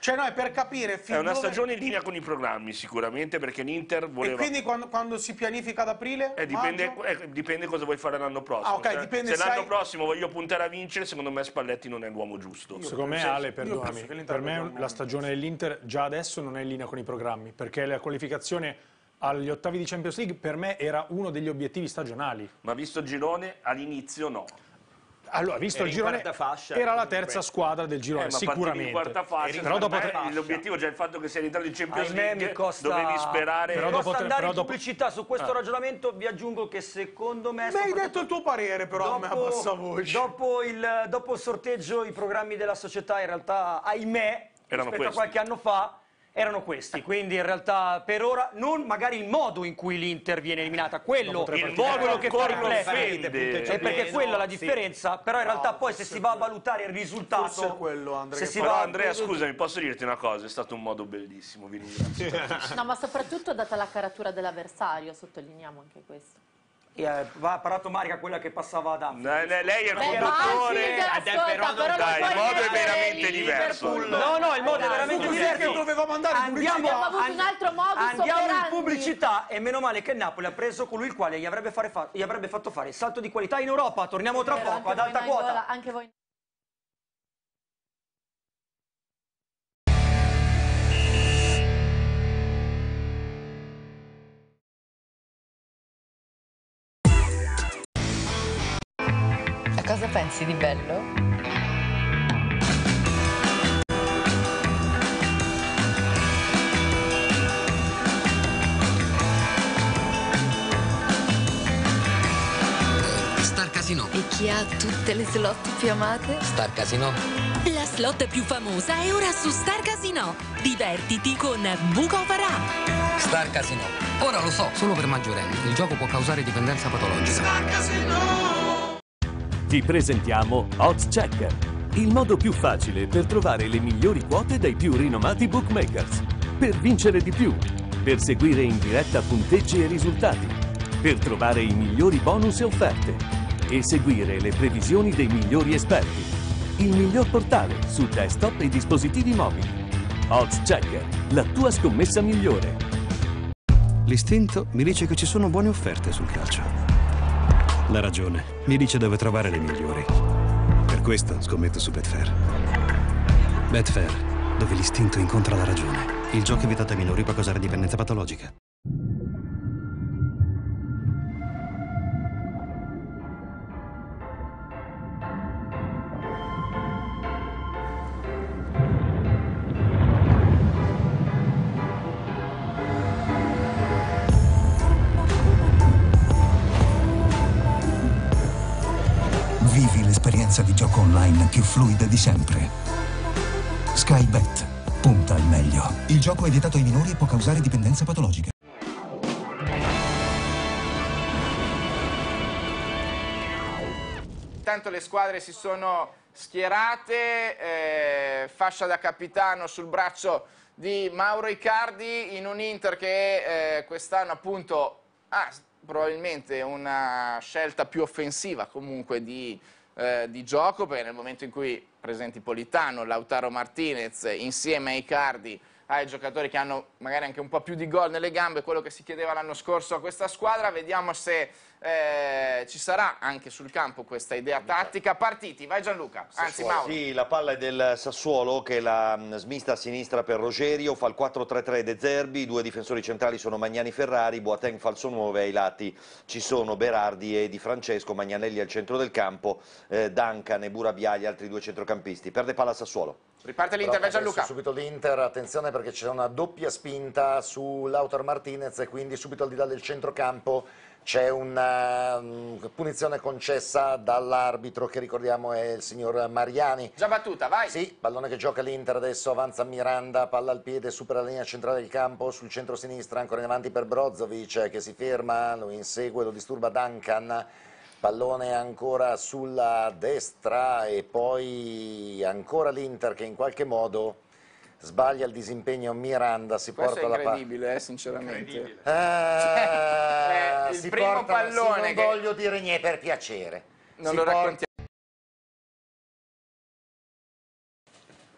Cioè no, è per capire fin È una dove- stagione in linea con i programmi sicuramente perché l'Inter E voleva... quindi quando, quando si pianifica ad aprile? Eh, dipende, eh, dipende cosa vuoi fare l'anno prossimo. Ah, ok, Cioè, dipende se se l'anno hai- prossimo voglio puntare a vincere, secondo me Spalletti non è l'uomo giusto. Secondo me, Ale, perdonami, per me la stagione dell'Inter già adesso non è in linea con i programmi, perché la qualificazione agli ottavi di Champions League per me era uno degli obiettivi stagionali. Ma visto il girone, all'inizio no. Allora, visto il in girone, fascia, era la comunque. terza squadra del girone, Eh, sicuramente. in quarta fascia, Però dopo tre- l'obiettivo è già il fatto che sei rientrato in Champions Ahimè, League, mi costa... dovevi sperare... mi costa andare in dopo- pubblicità su questo Ah. ragionamento, vi aggiungo che secondo me... Mi hai detto il tuo parere però a me a bassa voce. Dopo il, dopo il sorteggio i programmi della società in realtà, ahimè, Erano rispetto questi. a qualche anno fa, erano questi. Quindi in realtà per ora, non magari il modo in cui l'Inter viene eliminata, quello il modo che fa riflettere. È perché Sì. quella è la Sì. differenza, però in realtà poi se si va a valutare il risultato... Quello, Andrea, se si va Andrea, scusami, posso dirti una cosa? È stato un modo bellissimo, vi ringrazio. No, ma soprattutto data la caratura dell'avversario, sottolineiamo anche questo. Eh, va parlato Marica quella che passava ad. Eh, lei- è il Beh, conduttore. ascolta, però Dai, il modo è veramente diverso. No, no, il modo è veramente diverso. Dovevamo andare in Andiamo, Abbiamo avuto un altro modus andiamo in operandi. pubblicità e meno male che il Napoli ha preso colui il quale gli avrebbe, fare fa- gli avrebbe fatto fare il salto di qualità in Europa. Torniamo tra Vero, poco ad alta in quota. gola, Anche voi. Cosa pensi di bello? Chi ha tutte le slot più amate? Star Casino. La slot più famosa è ora su Star Casino. Divertiti con Buco Farà. Star Casino. Ora lo so, solo per maggiorenni. Il gioco può causare dipendenza patologica. Ti presentiamo Hot Checker, il modo più facile per trovare le migliori quote dai più rinomati bookmakers. Per vincere di più, per seguire in diretta punteggi e risultati, per trovare i migliori bonus e offerte e seguire le previsioni dei migliori esperti. Il miglior portale su desktop e dispositivi mobili. Hot Checker, la tua scommessa migliore. L'istinto mi dice che ci sono buone offerte sul calcio. La ragione mi dice dove trovare le migliori. Per questo scommetto su Betfair. Betfair, dove l'istinto incontra la ragione. Il gioco è vietato ai minori può causare dipendenza patologica. Online più fluida di sempre. Skybet. Punta al meglio. Il gioco è vietato ai minori e può causare dipendenza patologica. Intanto le squadre si sono schierate, eh, fascia da capitano sul braccio di Mauro Icardi in un Inter che eh, quest'anno appunto ha probabilmente una scelta più offensiva comunque di, eh, di gioco, perché nel momento in cui presenti Politano, Lautaro Martinez insieme a Icardi ai giocatori che hanno magari anche un po' più di gol nelle gambe, quello che si chiedeva l'anno scorso a questa squadra. Vediamo se eh, ci sarà anche sul campo questa idea tattica. Partiti, vai Gianluca, anzi Sassuolo. Mauro. Sì, la palla è del Sassuolo che la mh, smista a sinistra per Rogerio, fa il 4-3-3 De Zerbi, i due difensori centrali sono Magnani Ferrari, Boateng falso 9, ai lati ci sono Berardi e Di Francesco, Magnanelli al centro del campo, eh, Duncan e Burabia gli altri due centrocampisti. Perde palla Sassuolo. Riparte l'Inter, Gianluca. Subito l'Inter, attenzione perché c'è una doppia spinta su Lautaro Martinez e quindi subito al di là del centrocampo c'è una mm, punizione concessa dall'arbitro che ricordiamo è il signor Mariani. Già battuta, vai. Sì, pallone che gioca l'Inter adesso, avanza Miranda, palla al piede, supera la linea centrale del campo, sul centro-sinistra ancora in avanti per Brozovic che si ferma, lo insegue, lo disturba Duncan. Pallone ancora sulla destra e poi ancora l'Inter che in qualche modo sbaglia il disimpegno Miranda, si Questo porta è la palla. incredibile, eh, sinceramente. Ah, Eh, il si primo porta- sì, pallone non che- voglio dire niente per piacere. Non Si lo porta- raccontiamo.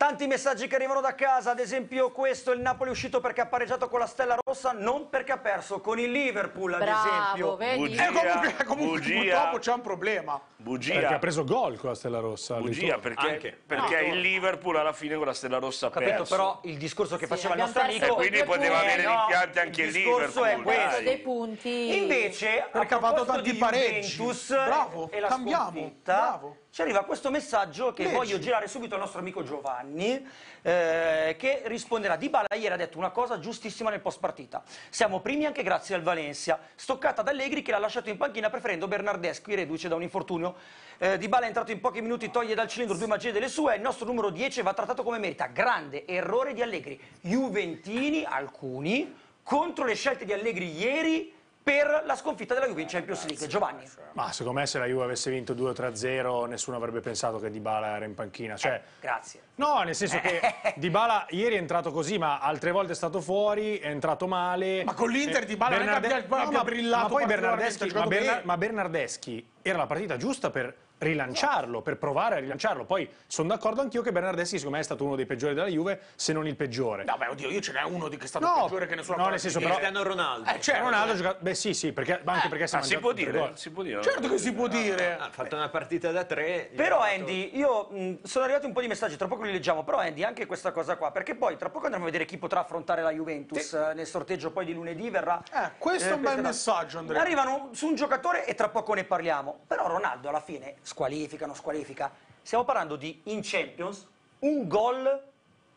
Tanti messaggi che arrivano da casa, ad esempio questo, il Napoli è uscito perché ha pareggiato con la Stella Rossa, non perché ha perso con il Liverpool, ad Bravo, esempio. vedi? Eh, comunque, comunque bugia. purtroppo c'è un problema. Bugia. Perché ha preso gol con la Stella Rossa. Bugia, perché, Anche. perché No. il Liverpool alla fine con la Stella Rossa ha Capito, perso. però il discorso che Sì, faceva il nostro amico... E quindi poteva avere no, rimpianti anche il il discorso Liverpool. è questo. dai. dei punti. Invece, Perché ha fatto tanti pareggi. Juventus Bravo, e la cambiamo, sconfitta, bravo. Ci arriva questo messaggio che Leggi. voglio girare subito al nostro amico Giovanni, eh, che risponderà. Dybala ieri ha detto una cosa giustissima nel post partita. Siamo primi anche grazie al Valencia, stoccata da Allegri che l'ha lasciato in panchina preferendo Bernardeschi, reduce da un infortunio. Eh, Dybala è entrato in pochi minuti, toglie dal cilindro due magie delle sue, il nostro numero 10 va trattato come merita. Grande errore di Allegri. Juventini, alcuni, contro le scelte di Allegri ieri per la sconfitta della Juve in Champions League. Giovanni. Ma secondo me se la Juve avesse vinto 2 3-0 nessuno avrebbe pensato che Dybala era in panchina. Cioè, Grazie. No, nel senso che Dybala ieri è entrato così, ma altre volte è stato fuori, è entrato male. Ma con l'Inter Eh, Dybala non è che Bernarde- abbia- abbia ma- brillato Ma poi Bernardeschi, Berna- ma Bernardeschi era la partita giusta per rilanciarlo, per provare a rilanciarlo. Poi sono d'accordo anch'io che Bernardeschi secondo me è stato uno dei peggiori della Juve, se non il peggiore. No, beh, oddio, io ce n'è uno di che è stato No, peggiore che nessuno no, nel senso però Cristiano Ronaldo. Eh, certo. Ronaldo ha giocato Beh, sì, sì, perché ma anche perché si si può dire? Si può dire? Certo che si può dire. Ha fatto una partita da tre. Però ha fatto- Andy, io mh, sono arrivati un po' di messaggi, tra poco li leggiamo, però Andy anche questa cosa qua, perché poi tra poco andremo a vedere chi potrà affrontare la Juventus eh, nel sorteggio poi di lunedì verrà. Eh, questo è un bel messaggio, Andrea. Arrivano su un giocatore e tra poco ne parliamo, però Ronaldo alla fine squalifica, non squalifica. Stiamo parlando di in Champions un gol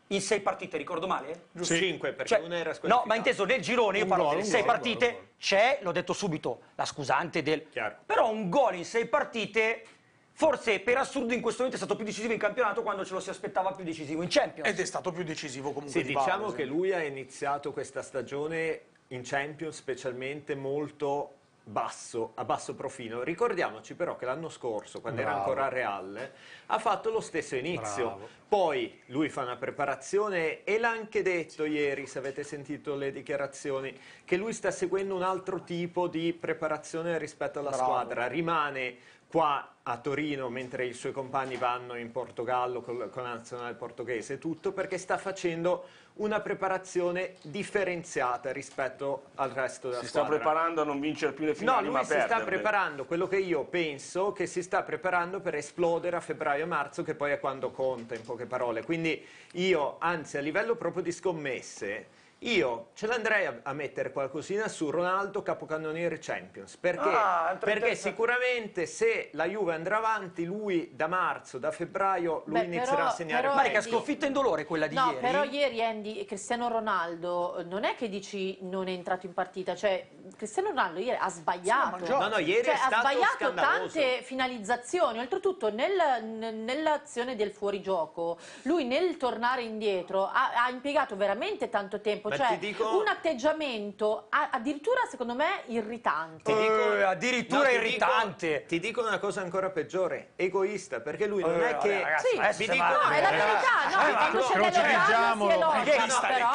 in sei partite, ricordo male? Giusto, Sì. cinque, perché Cioè, una era no, squalificata. ma inteso nel girone, io Un parlo gol, delle sei gol, partite, gol, c'è, l'ho detto subito, la scusante del... Chiaro. Però un gol in sei partite, forse per assurdo in questo momento è stato più decisivo in campionato quando ce lo si aspettava più decisivo in Champions. Ed è stato più decisivo comunque Sì, Dybala, diciamo ad che lui ha iniziato questa stagione in Champions specialmente molto basso, a basso profilo. Ricordiamoci però che l'anno scorso, quando era Bravo. ancora a Real, ha fatto lo stesso inizio. Bravo. Poi lui fa una preparazione e l'ha anche detto ieri, se avete sentito le dichiarazioni, che lui sta seguendo un altro tipo di preparazione rispetto alla Bravo. squadra. Rimane qua a Torino mentre i suoi compagni vanno in Portogallo con la nazionale portoghese tutto perché sta facendo una preparazione differenziata rispetto al resto della Si sta squadra. preparando a non vincere più le No, finali, lui ma a si sta preparando, quello che io penso, che si sta preparando per esplodere a febbraio-marzo, che poi è quando conta, in poche parole. Quindi io, anzi, a livello proprio di scommesse, io ce l'andrei a, a mettere qualcosina su Ronaldo capocannoniere Champions. Perché? Ah, perché sicuramente se la Juve andrà avanti, lui da marzo, da febbraio, lui Beh, inizierà però- a segnare Ma che sconfitta in dolore quella di No, ieri. però ieri Andy, Cristiano Ronaldo non è che dici non è entrato in partita, cioè Cristiano Ronaldo ieri ha sbagliato. mangiato. No, no, ieri Cioè, è stato ha sbagliato scandaloso. tante finalizzazioni, oltretutto nel- nell'azione del fuorigioco, lui nel tornare indietro ha, ha impiegato veramente tanto tempo, cioè ti dico- un atteggiamento addirittura secondo me irritante. Ti dico- Eh, addirittura No, ti irritante. dico- ti dico una cosa ancora peggiore, egoista, perché lui non Eh, è che... ragazzi, Sì, vi dico- No, è la eh, verità, no, eh, ma- però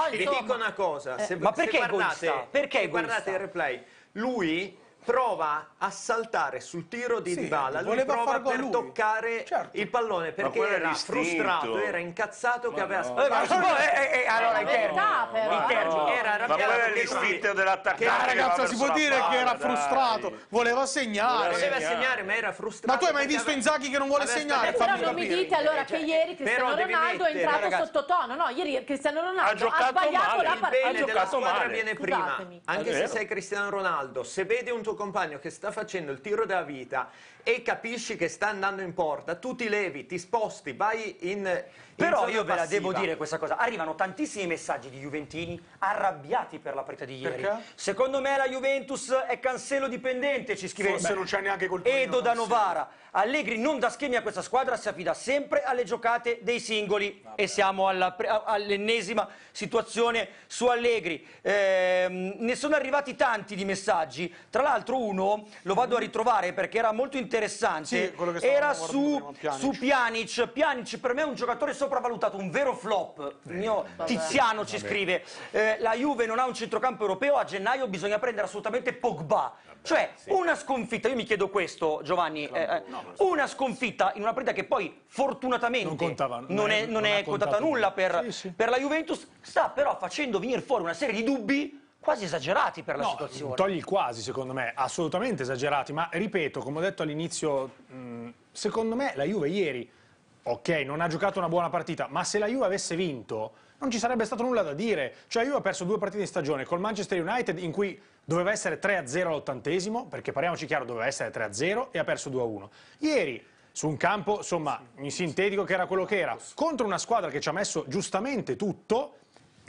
vi insomma... dico una cosa, se, Ma se perché guardate, egoista? Perché se egoista? guardate il replay, lui prova a saltare sul tiro di Sì, Dybala, lui prova per lui. toccare Certo. il pallone perché è era l'istinto. frustrato, era incazzato che aveva Eh, ma si può- eh, eh, eh, allora, È. No, era Ma arrabbiato quello è che lui- l'istinto dell'attaccante. Ah, va ragazza, si può dire che era dai. frustrato, voleva segnare. Voleva segnare. segnare, ma era frustrato. Ma tu hai mai visto Inzaghi che non vuole segnare? Però non mi dite allora che ieri Cristiano Ronaldo è entrato sottotono. No, ieri Cristiano Ronaldo Ha giocato sbagliato male, la il Il partita. bene della squadra viene prima, anche È se sei Cristiano Ronaldo, se vedi un tuo compagno che sta facendo il tiro della vita e capisci che sta andando in porta, tu ti levi, ti sposti, vai in, in Però zona io ve la passiva. devo dire questa cosa, arrivano tantissimi messaggi di Juventini arrabbiati per la partita di ieri. Perché? Secondo me la Juventus è Cancelo dipendente, ci scrive Forse non c'è neanche col Torino, Edo da. Novara. Allegri non dà schemi a questa squadra, si affida sempre alle giocate dei singoli e siamo all'ennesima situazione su Allegri. Ehm, ne sono arrivati tanti di messaggi, tra l'altro uno lo vado a ritrovare perché era molto interessante, Sì, quello che stavamo era su, su Pjanic. Pjanic per me è un giocatore sopravvalutato, un vero flop. Il mio vabbè. Tiziano ci Vabbè. scrive, eh, la Juve non ha un centrocampo europeo, a gennaio bisogna prendere assolutamente Pogba. Cioè, una sconfitta, io mi chiedo questo, Giovanni, eh, eh, una sconfitta in una partita che poi fortunatamente Non contava- non non è, è- non non è contata nulla nulla. per, per la Juventus, sta però facendo venire fuori una serie di dubbi quasi esagerati per la No, situazione. Togli il quasi, secondo me, assolutamente esagerati, ma ripeto, come ho detto all'inizio, secondo me la Juve ieri, ok, non ha giocato una buona partita, ma se la Juve avesse vinto non ci sarebbe stato nulla da dire. Cioè la Juve ha perso due partite in stagione col Manchester United in cui doveva essere 3-0 all'ottantesimo, perché parliamoci chiaro, doveva essere 3-0 e ha perso 2-1. Ieri su un campo, insomma, in sintetico che era quello che era, contro una squadra che ci ha messo giustamente tutto,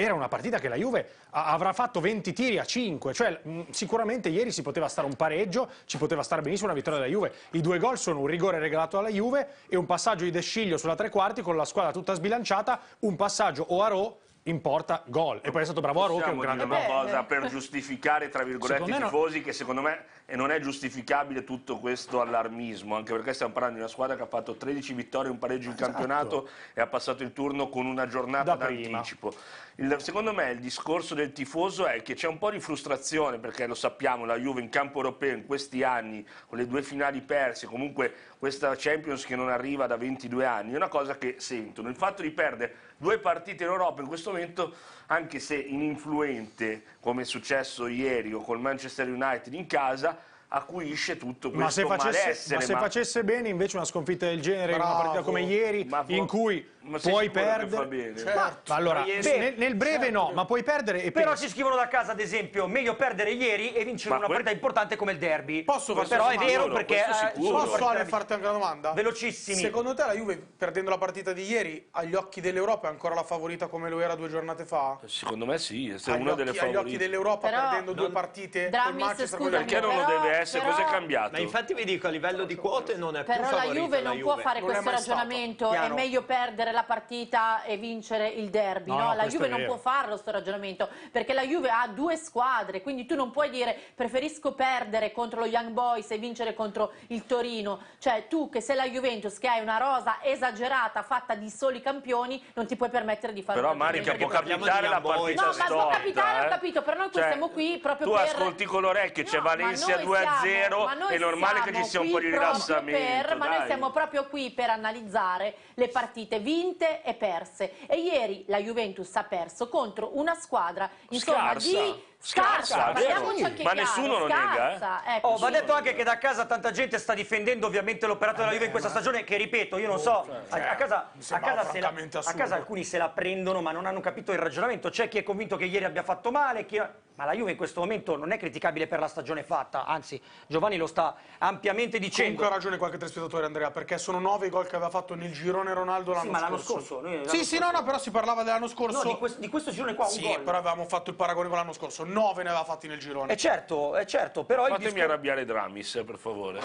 era una partita che la Juve avrà fatto 20 tiri a 5, cioè mh, sicuramente ieri si poteva stare un pareggio, ci poteva stare benissimo una vittoria della Juve. I due gol sono un rigore regalato alla Juve e un passaggio di De Sciglio sulla tre quarti con la squadra tutta sbilanciata, un passaggio o a Ro in porta gol. E poi è stato bravo a Ro che è un grande una gol. cosa per giustificare, tra virgolette, i me no. tifosi, che secondo me e non è giustificabile tutto questo allarmismo, anche perché stiamo parlando di una squadra che ha fatto 13 vittorie un pareggio in campionato e ha passato il turno con una giornata Da d'anticipo. Il- secondo me il discorso del tifoso è che c'è un po' di frustrazione, perché lo sappiamo, la Juve in campo europeo in questi anni, con le due finali perse, comunque questa Champions che non arriva da 22 anni, è una cosa che sentono. Il fatto di perdere due partite in Europa in questo momento, anche se ininfluente, come è successo ieri o col Manchester United in casa, acuisce tutto questo Ma se, facesse, malessere. ma se ma- facesse bene invece una sconfitta del genere in una Bravo. partita come ieri Ma in cui ma puoi perdere ma allora ieri- nel, nel breve no ma puoi perdere e Però pensi- ci scrivono da casa, ad esempio, meglio perdere ieri e vincere Ma una partita importante come il derby. Posso farti Però è vero No, perché... eh, Posso Ale farti anche una domanda? Velocissimi. Secondo te la Juve, perdendo la partita di ieri, agli occhi dell'Europa è ancora la favorita come lo era due giornate fa? Secondo me sì, è Agli una occhi, delle agli favorite. occhi dell'Europa perdendo due partite col Manchester scusami, Perché non lo deve essere? Cosa è cambiato? Ma infatti vi dico, a livello di quote non è più Però la favorita Juve la non può fare questo ragionamento, è meglio perdere la partita e vincere il derby, No, no? no, La Juve non può farlo sto ragionamento, perché la Juve ha due squadre, quindi tu non puoi dire preferisco perdere contro lo Young Boys e vincere contro il Torino, cioè tu che sei la Juventus che hai una rosa esagerata fatta di soli campioni, non ti puoi permettere di fare Però un Marica può capitare la No, partita ma può capitare, ho eh. capito, però noi Cioè, siamo qui proprio Tu per... ascolti con l'orecchio, c'è No, ma Valencia noi 2 a siamo- 0, ma noi è normale che ci siamo sia un po' di qui proprio rilassamento. per- ma noi siamo proprio qui per analizzare le partite vinte e perse. E ieri la Juventus ha perso contro una squadra insomma di Scarsa, scarsa, Ma chiaro, nessuno lo nega, eh. ecco, Oh, va sì. detto anche che da casa tanta gente sta difendendo ovviamente l'operato della Juve in questa stagione che ripeto io non so a, a casa, a casa se la- a casa alcuni se la prendono ma non hanno capito il ragionamento c'è chi è convinto che ieri abbia fatto male chi- ma la Juve in questo momento non è criticabile per la stagione fatta anzi Giovanni lo sta ampiamente dicendo Comunque ha ragione qualche telespettatore Andrea, perché sono nove i gol che aveva fatto nel girone Ronaldo l'anno Sì, ma l'anno scorso. scorso, noi sì, sì, no, no, però si parlava dell'anno scorso. No, di questo- di questo girone qua, un Sì, gol. però avevamo fatto il paragone con l'anno scorso, nove ne aveva fatti nel girone. è certo è certo però il Fatemi discor- arrabbiare Dramis, eh, per favore.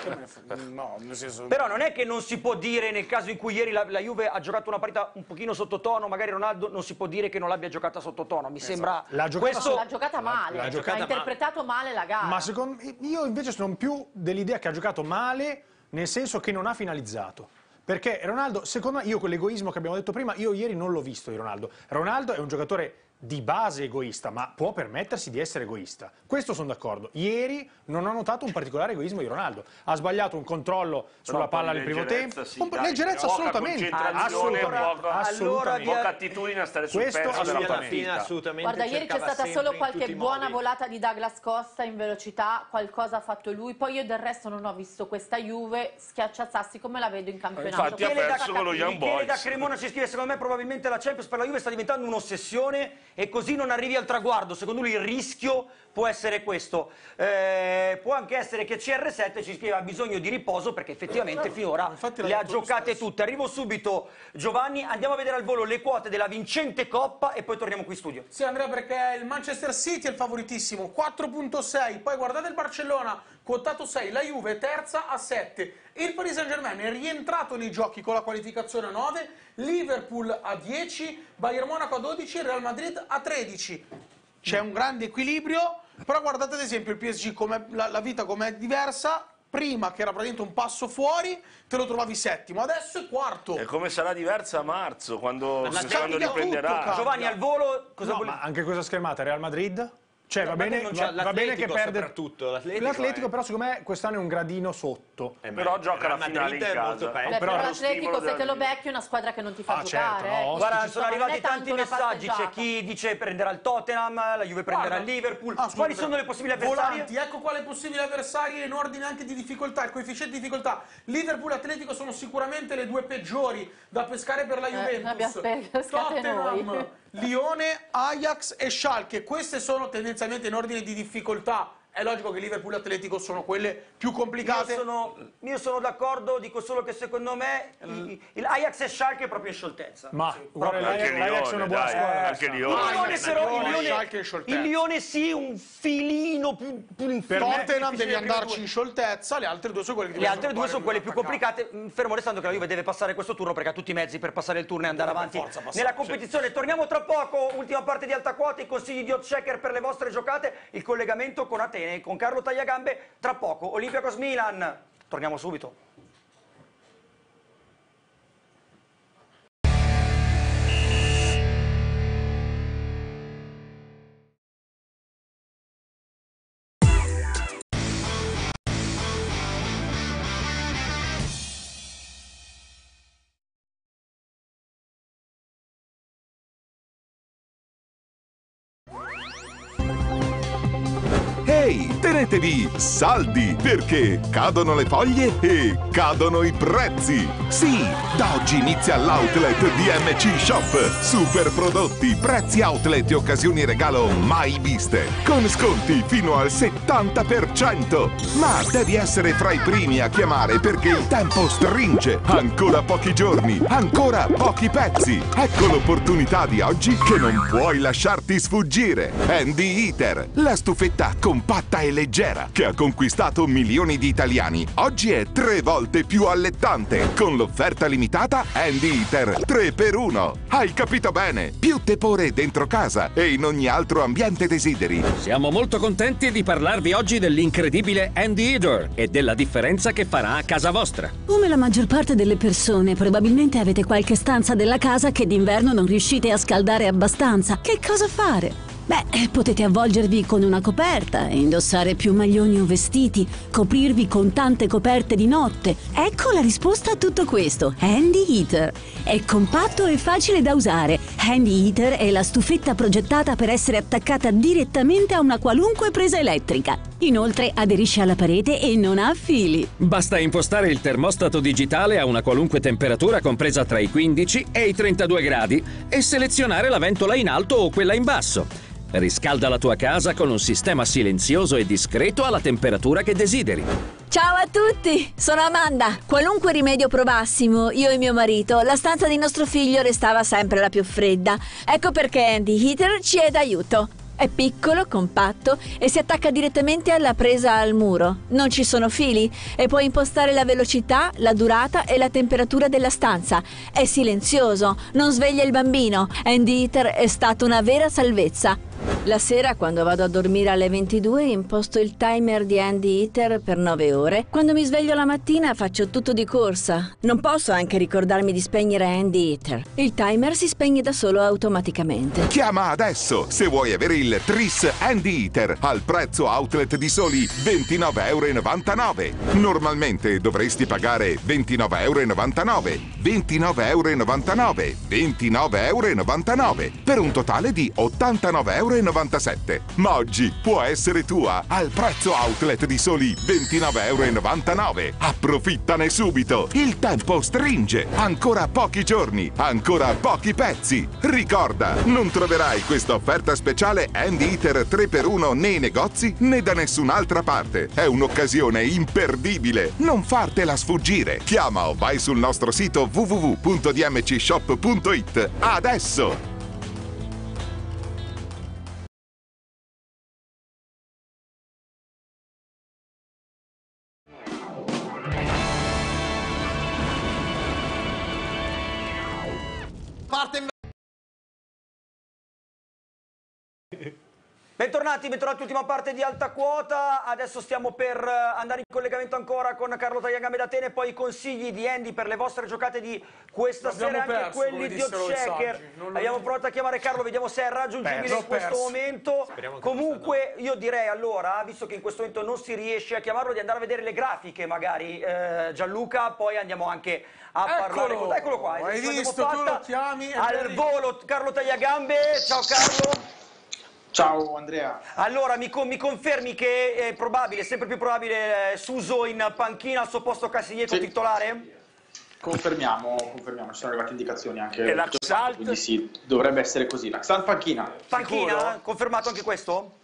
No, nel senso... Però non è che non si può dire nel caso in cui ieri la, la Juve ha giocato una partita un pochino sottotono, magari Ronaldo non si può dire che non l'abbia giocata sottotono. Mi sembra L'ha giocata questo L'ha giocata male, l'ha giocata ha male. interpretato male la gara. Ma secondo io invece sono più dell'idea che ha giocato male, nel senso che non ha finalizzato. Perché Ronaldo, secondo me, io con l'egoismo che abbiamo detto prima, io ieri non l'ho visto di Ronaldo. Ronaldo è un giocatore di base egoista, ma può permettersi di essere egoista. Questo sono d'accordo. Ieri non ho notato un particolare egoismo di Ronaldo. Ha sbagliato un controllo sulla palla nel primo tempo. sì, Un dai, leggerezza assolutamente. Assolutamente. poca- assolutamente. Poca attitudine a stare sul Questo pezzo della fine assolutamente Guarda, ieri c'è stata solo qualche buona volata di Douglas Costa in velocità, qualcosa ha fatto lui, poi io del resto non ho visto questa Juve schiacciazzassi come la vedo in campionato. Infatti ha perso da con lo. Young Michele da Boys. Cremona ci scrive, secondo me probabilmente la Champions per la Juve sta diventando un'ossessione e così non arrivi al traguardo. Secondo lui il rischio può essere questo. Eh, può anche essere che CR7 ci scrive ha bisogno di riposo perché effettivamente finora le ha giocate tutte. Arrivo subito Giovanni, andiamo a vedere al volo le quote della vincente Coppa e poi torniamo qui in studio. Sì, Andrea, perché il Manchester City è il favoritissimo, 4.6. Poi guardate il Barcellona, quotato 6. La Juve terza a 7. Il Paris Saint-Germain è rientrato nei giochi con la qualificazione a 9. Liverpool a 10. Bayern Monaco a 12. Real Madrid a 13. C'è un grande equilibrio, però guardate ad esempio il PSG, come la, la vita com'è diversa. prima che era praticamente un passo fuori, te lo trovavi settimo, adesso è quarto. E come sarà diversa a marzo, quando, La quando cambia riprenderà? tutto. Giovanni al volo, cosa No, vuole- ma anche questa schermata, Real Madrid? Cioè, va bene, va, va bene che perde soprattutto, l'Atletico l'Atletico, è- però secondo me quest'anno è un gradino sotto. Eh, Però gioca la finale in casa. Beh, però però l'Atletico se te lo becchi è una squadra che non ti fa Ah, certo, giocare. no, eh, Guarda, sono arrivati tanti messaggi, c'è chi dice prenderà il Tottenham, la Juve prenderà Guarda. il Liverpool. Ah, Quali sono le possibili avversarie? Volanti, ecco quale possibile avversarie in ordine anche di difficoltà, il coefficiente di difficoltà. Liverpool e Atletico sono sicuramente le due peggiori da pescare per la Eh, Juventus. Tottenham. Lione, Ajax e Schalke. Queste sono tendenzialmente in ordine di difficoltà. È logico che Liverpool e Atletico sono quelle più complicate. sono, io sono d'accordo, dico solo che secondo me il, il Ajax e Schalke è proprio in scioltezza. Ma guarda, proprio. l'Ajax- l'Ajax è una buona dai, squadra. anche Il Lione. Lione, però, il Lione, il Lione sì, un filino più, più in Per Tottenham devi andarci due. in scioltezza, le altre due sono quelle che Le altre due sono quelle più complicate, mh, fermo restando che la Juve deve passare questo turno perché ha tutti i mezzi per passare il turno e andare Deve avanti nella competizione. Torniamo tra poco, ultima parte di alta quota, i consigli di checker per le vostre giocate, il collegamento con Atene, con Carlo Tagliagambe tra poco. Olympiacos Milan, torniamo subito. Tenetevi saldi perché cadono le foglie e cadono i prezzi. Sì, da oggi inizia l'outlet di MC Shop. Super prodotti, prezzi outlet e occasioni regalo mai viste. Con sconti fino al 70%. Ma devi essere fra i primi a chiamare perché il tempo stringe. Ancora pochi giorni, ancora pochi pezzi. Ecco l'opportunità di oggi che non puoi lasciarti sfuggire. Andy Eater, la stufetta compatta e leggera che ha conquistato milioni di italiani. Oggi è tre volte più allettante. Con l'offerta limitata Andy Eater 3x1. Hai capito bene? Più tepore dentro casa e in ogni altro ambiente desideri. Siamo molto contenti di parlarvi oggi dell'incredibile Andy Eater e della differenza che farà a casa vostra. Come la maggior parte delle persone, probabilmente avete qualche stanza della casa che d'inverno non riuscite a scaldare abbastanza. Che cosa fare? Beh, eh, potete avvolgervi con una coperta, indossare più maglioni o vestiti, coprirvi con tante coperte di notte. Ecco la risposta a tutto questo. Handy Heater. È compatto e facile da usare. Handy Heater è la stufetta progettata per essere attaccata direttamente a una qualunque presa elettrica. Inoltre aderisce alla parete e non ha fili. Basta impostare il termostato digitale a una qualunque temperatura compresa tra i 15 e i 32 gradi e selezionare la ventola in alto o quella in basso. Riscalda la tua casa con un sistema silenzioso e discreto alla temperatura che desideri. Ciao a tutti, sono Amanda. Qualunque rimedio provassimo, io e mio marito, la stanza di nostro figlio restava sempre la più fredda. Ecco perché Andy Heater ci è d'aiuto. È piccolo, compatto e si attacca direttamente alla presa al muro. Non ci sono fili e puoi impostare la velocità, la durata e la temperatura della stanza. È silenzioso, non sveglia il bambino. Andy Heater è stata una vera salvezza. La sera, quando vado a dormire alle 22, imposto il timer di Andy Eater per 9 ore. Quando mi sveglio la mattina faccio tutto di corsa. Non posso anche ricordarmi di spegnere Andy Eater. Il timer si spegne da solo automaticamente. Chiama adesso se vuoi avere il Tris Andy Eater al prezzo outlet di soli 29,99€. Normalmente dovresti pagare 29,99€. 29,99€. 29,99€ per un totale di 89,99€. 19,97€, ma oggi può essere tua al prezzo outlet di soli 29,99 euro. Approfittane subito! Il tempo stringe! Ancora pochi giorni, ancora pochi pezzi! Ricorda, non troverai questa offerta speciale Hand Eater 3x1 nei negozi né da nessun'altra parte. È un'occasione imperdibile! Non fartela sfuggire! Chiama o vai sul nostro sito www.dmcshop.it adesso! Bentornati, bentornati all'ultima parte di Alta Quota. Adesso stiamo per eh, andare in collegamento ancora con Carlo Tagliagambe d'Atene, poi i consigli di Andy per le vostre giocate di questa L'abbiamo sera, anche perso, quelli come di dissero i Checker. saggi. Non lo- Abbiamo provato a chiamare Carlo, vediamo se è raggiungibile Perso. in questo Perso. momento. Comunque io direi allora, visto che in questo momento non si riesce a chiamarlo, di andare a vedere le grafiche magari eh, Gianluca, poi andiamo anche a Eccolo! parlare con Eccolo qua, Hai visto, tu lo chiami al volo Carlo Tagliagambe. Ciao Carlo. Ciao Andrea. Allora, mi, mi confermi che è probabile, sempre più probabile, eh, Suso in panchina al suo posto Castiglieco Sì. titolare? Confermiamo, confermiamo, ci sono arrivate indicazioni anche E la tutto quanto, quindi sì, dovrebbe essere così. La Xan panchina. Panchina? Confermato anche questo?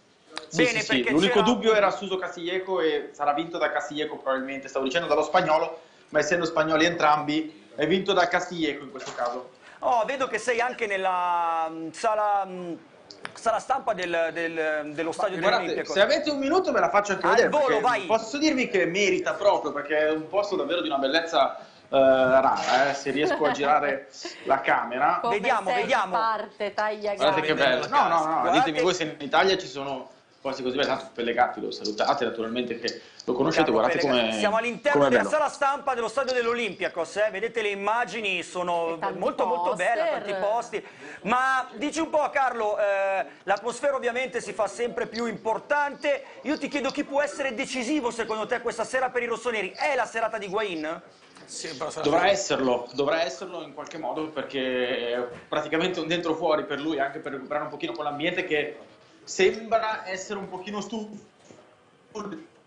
Sì, Bene, sì, sì. L'unico dubbio era Suso Castiglieco e sarà vinto da Castiglieco probabilmente, stavo dicendo dallo spagnolo, ma essendo spagnoli entrambi, è vinto da Castiglieco in questo caso. Oh, vedo che sei anche nella mm, sala, sala stampa del- del- dello stadio Guardate, dell'Olimpico. se avete un minuto ve la faccio anche Al vedere. volo, vai. Posso dirvi che merita proprio, perché è un posto davvero di una bellezza eh, rara, eh, se riesco a girare la camera. Come sei parte, taglia Guardate che bello. No, no, no, Guardate- ditemi voi se in Italia ci sono posti così belli. Tanto Pellegatti lo salutate naturalmente che lo conoscete, guardate come Siamo all'interno della sala stampa dello stadio dell'Olympiacos, eh? vedete le immagini, sono molto molto poster. belle, tanti posti. Ma dici un po' Carlo, eh, l'atmosfera ovviamente si fa sempre più importante. Io ti chiedo chi può essere decisivo secondo te questa sera per i rossoneri? È la serata di Guain? Dovrà esserlo, dovrà esserlo in qualche modo perché è praticamente un dentro fuori per lui, anche per recuperare un pochino quell'ambiente che sembra essere un pochino stufo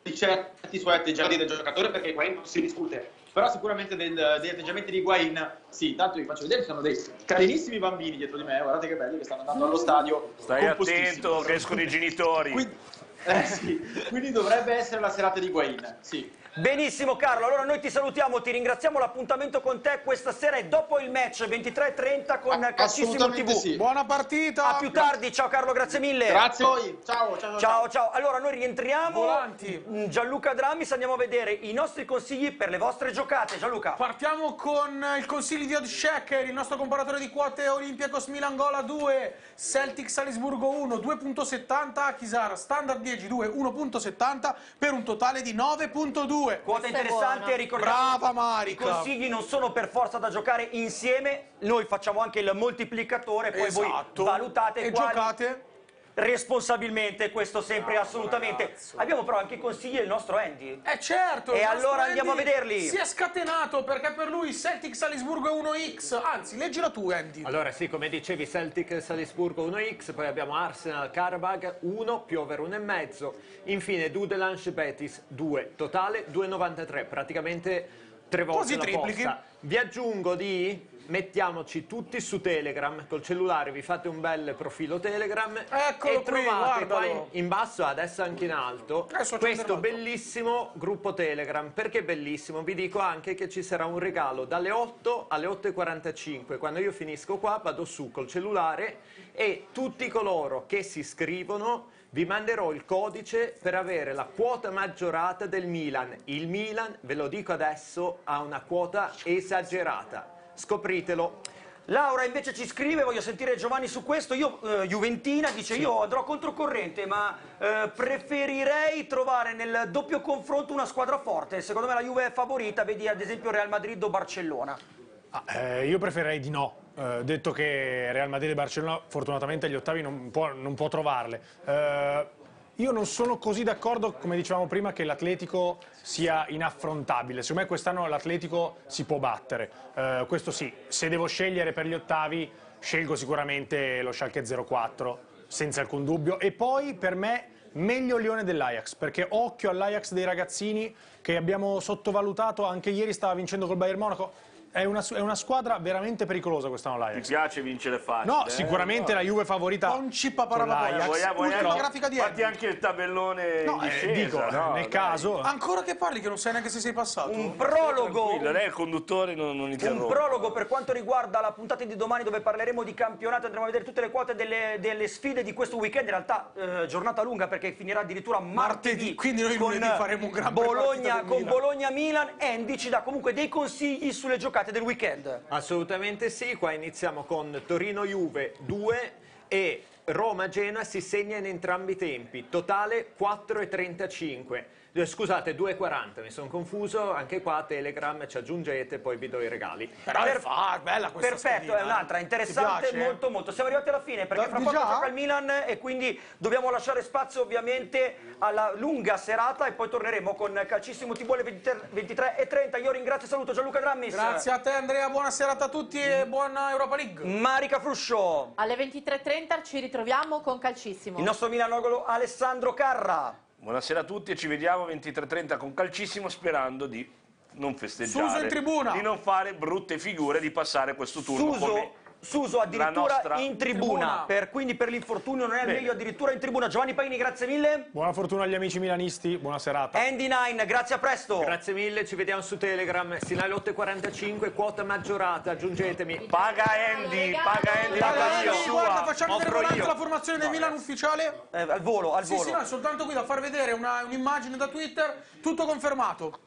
di certi suoi atteggiamenti del giocatore perché Higuain non si discute. Però sicuramente del- degli atteggiamenti di Higuain, sì, tanto vi faccio vedere, ci sono dei carinissimi bambini dietro di me, guardate che belli che stanno andando allo stadio. Stai attento che escono i genitori. Eh sì, quindi dovrebbe essere la serata di Higuain, sì. Benissimo Carlo, allora noi ti salutiamo, ti ringraziamo, l'appuntamento con te questa sera è dopo il match 23.30 con Calcissimo assolutamente TV. sì. Buona partita. A più tardi, ciao Carlo, grazie mille. Grazie a voi, ciao, ciao, ciao. Ciao, ciao. Allora noi rientriamo. Volanti. Mm, Gianluca Dramis, andiamo a vedere i nostri consigli per le vostre giocate. Gianluca. Partiamo con il consiglio di Odd Checker, il nostro comparatore di quote Olympiacos Milan Gola 2, Celtic Salisburgo 1, 2.70, Chisar Standard 10 2, 1.70 per un totale di 9.2. Quota interessante, ricordiamo Brava i Marica. consigli non sono per forza da giocare insieme, noi facciamo anche il moltiplicatore, poi Esatto. voi valutate E quali- giocate? Responsabilmente, questo sempre assolutamente. Abbiamo però anche i consigli del nostro Andy. Eh certo! E allora andiamo Andy a vederli. Si è scatenato perché per lui Celtic Salisburgo è 1x, anzi leggila tu Andy. Allora sì, come dicevi, Celtic Salisburgo 1x, poi abbiamo Arsenal Karabag 1 più over 1,5, infine Dudelange Betis 2, totale 2,93, praticamente tre volte Quasi la triplichi. posta. Vi aggiungo di mettiamoci tutti su Telegram, col cellulare vi fate un bel profilo Telegram Eccolo e qui, trovate qua in, in basso, adesso anche in alto, Adesso questo bellissimo gruppo Telegram. Perché bellissimo? Vi dico anche che ci sarà un regalo dalle 8 alle 8.45. Quando io finisco qua vado su col cellulare e tutti coloro che si iscrivono vi manderò il codice per avere la quota maggiorata del Milan. Il Milan, ve lo dico adesso, ha una quota esagerata. Scopritelo. Laura invece ci scrive, voglio sentire Giovanni su questo, io eh, Juventina dice io andrò controcorrente ma eh, preferirei trovare nel doppio confronto una squadra forte, secondo me la Juve è favorita, vedi ad esempio Real Madrid o Barcellona. Ah, eh, io preferirei di no, Eh, detto che Real Madrid e Barcellona fortunatamente agli ottavi non può, non può trovarle. Eh, io non sono così d'accordo, come dicevamo prima, che l'Atletico sia inaffrontabile. Secondo me quest'anno l'Atletico si può battere. Eh, questo sì, se devo scegliere per gli ottavi, scelgo sicuramente lo Schalke 04, senza alcun dubbio. E poi per me meglio Lione dell'Ajax, perché occhio all'Ajax dei ragazzini che abbiamo sottovalutato, anche ieri stava vincendo col Bayern Monaco. È una, è una squadra veramente pericolosa quest'anno Mi l'Ajax. piace vincere facile. No, eh? sicuramente la Juve favorita Con Cippa con Parapapà. l'Ajax. Vogliamo, vogliamo, Ultima grafica di fatti anche il tabellone No, in eh, discesa, dico, no, nel dai. caso... Ancora che parli che non sai neanche se sei passato? Un prologo, lei è il conduttore, non, non un interrompe. prologo per quanto riguarda la puntata di domani dove parleremo di campionato, andremo a vedere tutte le quote delle, delle sfide di questo weekend, in realtà eh, giornata lunga perché finirà addirittura martedì, Martedì, quindi noi lunedì faremo un gran Bologna, con Milan. Bologna-Milan Andy ci dà comunque dei consigli sulle giocate del weekend. Assolutamente sì, qua iniziamo con Torino-Juve 2 e Roma-Genoa si segna in entrambi i tempi, totale 4,35. Scusate, 2,40, mi sono confuso, anche qua Telegram ci aggiungete, poi vi do i regali. Però è fa- bella questa Perfetto, schedina, è un'altra, eh. interessante, Ti piace? molto molto. Siamo arrivati alla fine perché Da- fra poco già? gioca il Milan e quindi dobbiamo lasciare spazio ovviamente alla lunga serata e poi torneremo con Calcissimo TV alle 23 e 30. Io ringrazio e saluto Gianluca Grammis. Grazie a te Andrea, buona serata a tutti e buona Europa League. Marica Fruscio. Alle 23.30 ci ritroviamo con Calcissimo. Il nostro milanogolo Alessandro Carra. Buonasera a tutti e ci vediamo 23.30 con Calcissimo sperando di non festeggiare. Suso in tribuna. Di non fare brutte figure, di passare questo turno Suso, come Suso addirittura nostra- in tribuna, per- quindi per l'infortunio non è Bene. meglio addirittura in tribuna. Giovanni Paini, grazie mille. Buona fortuna agli amici milanisti, buona serata. Andy Nine, grazie a presto. Grazie mille, ci vediamo su Telegram, segnale 8,45, quota maggiorata, aggiungetemi. Paga Andy, paga Andy, la sua. guarda, facciamo offro vedere la formazione del Milan ufficiale. Eh, al volo, al Sì, volo. sì, no, è soltanto qui da far vedere una- un'immagine da Twitter, tutto confermato.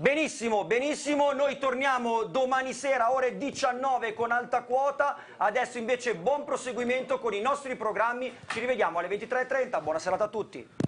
Benissimo, benissimo, noi torniamo domani sera ore 19 con alta quota, adesso invece buon proseguimento con i nostri programmi, ci rivediamo alle 23.30, buona serata a tutti.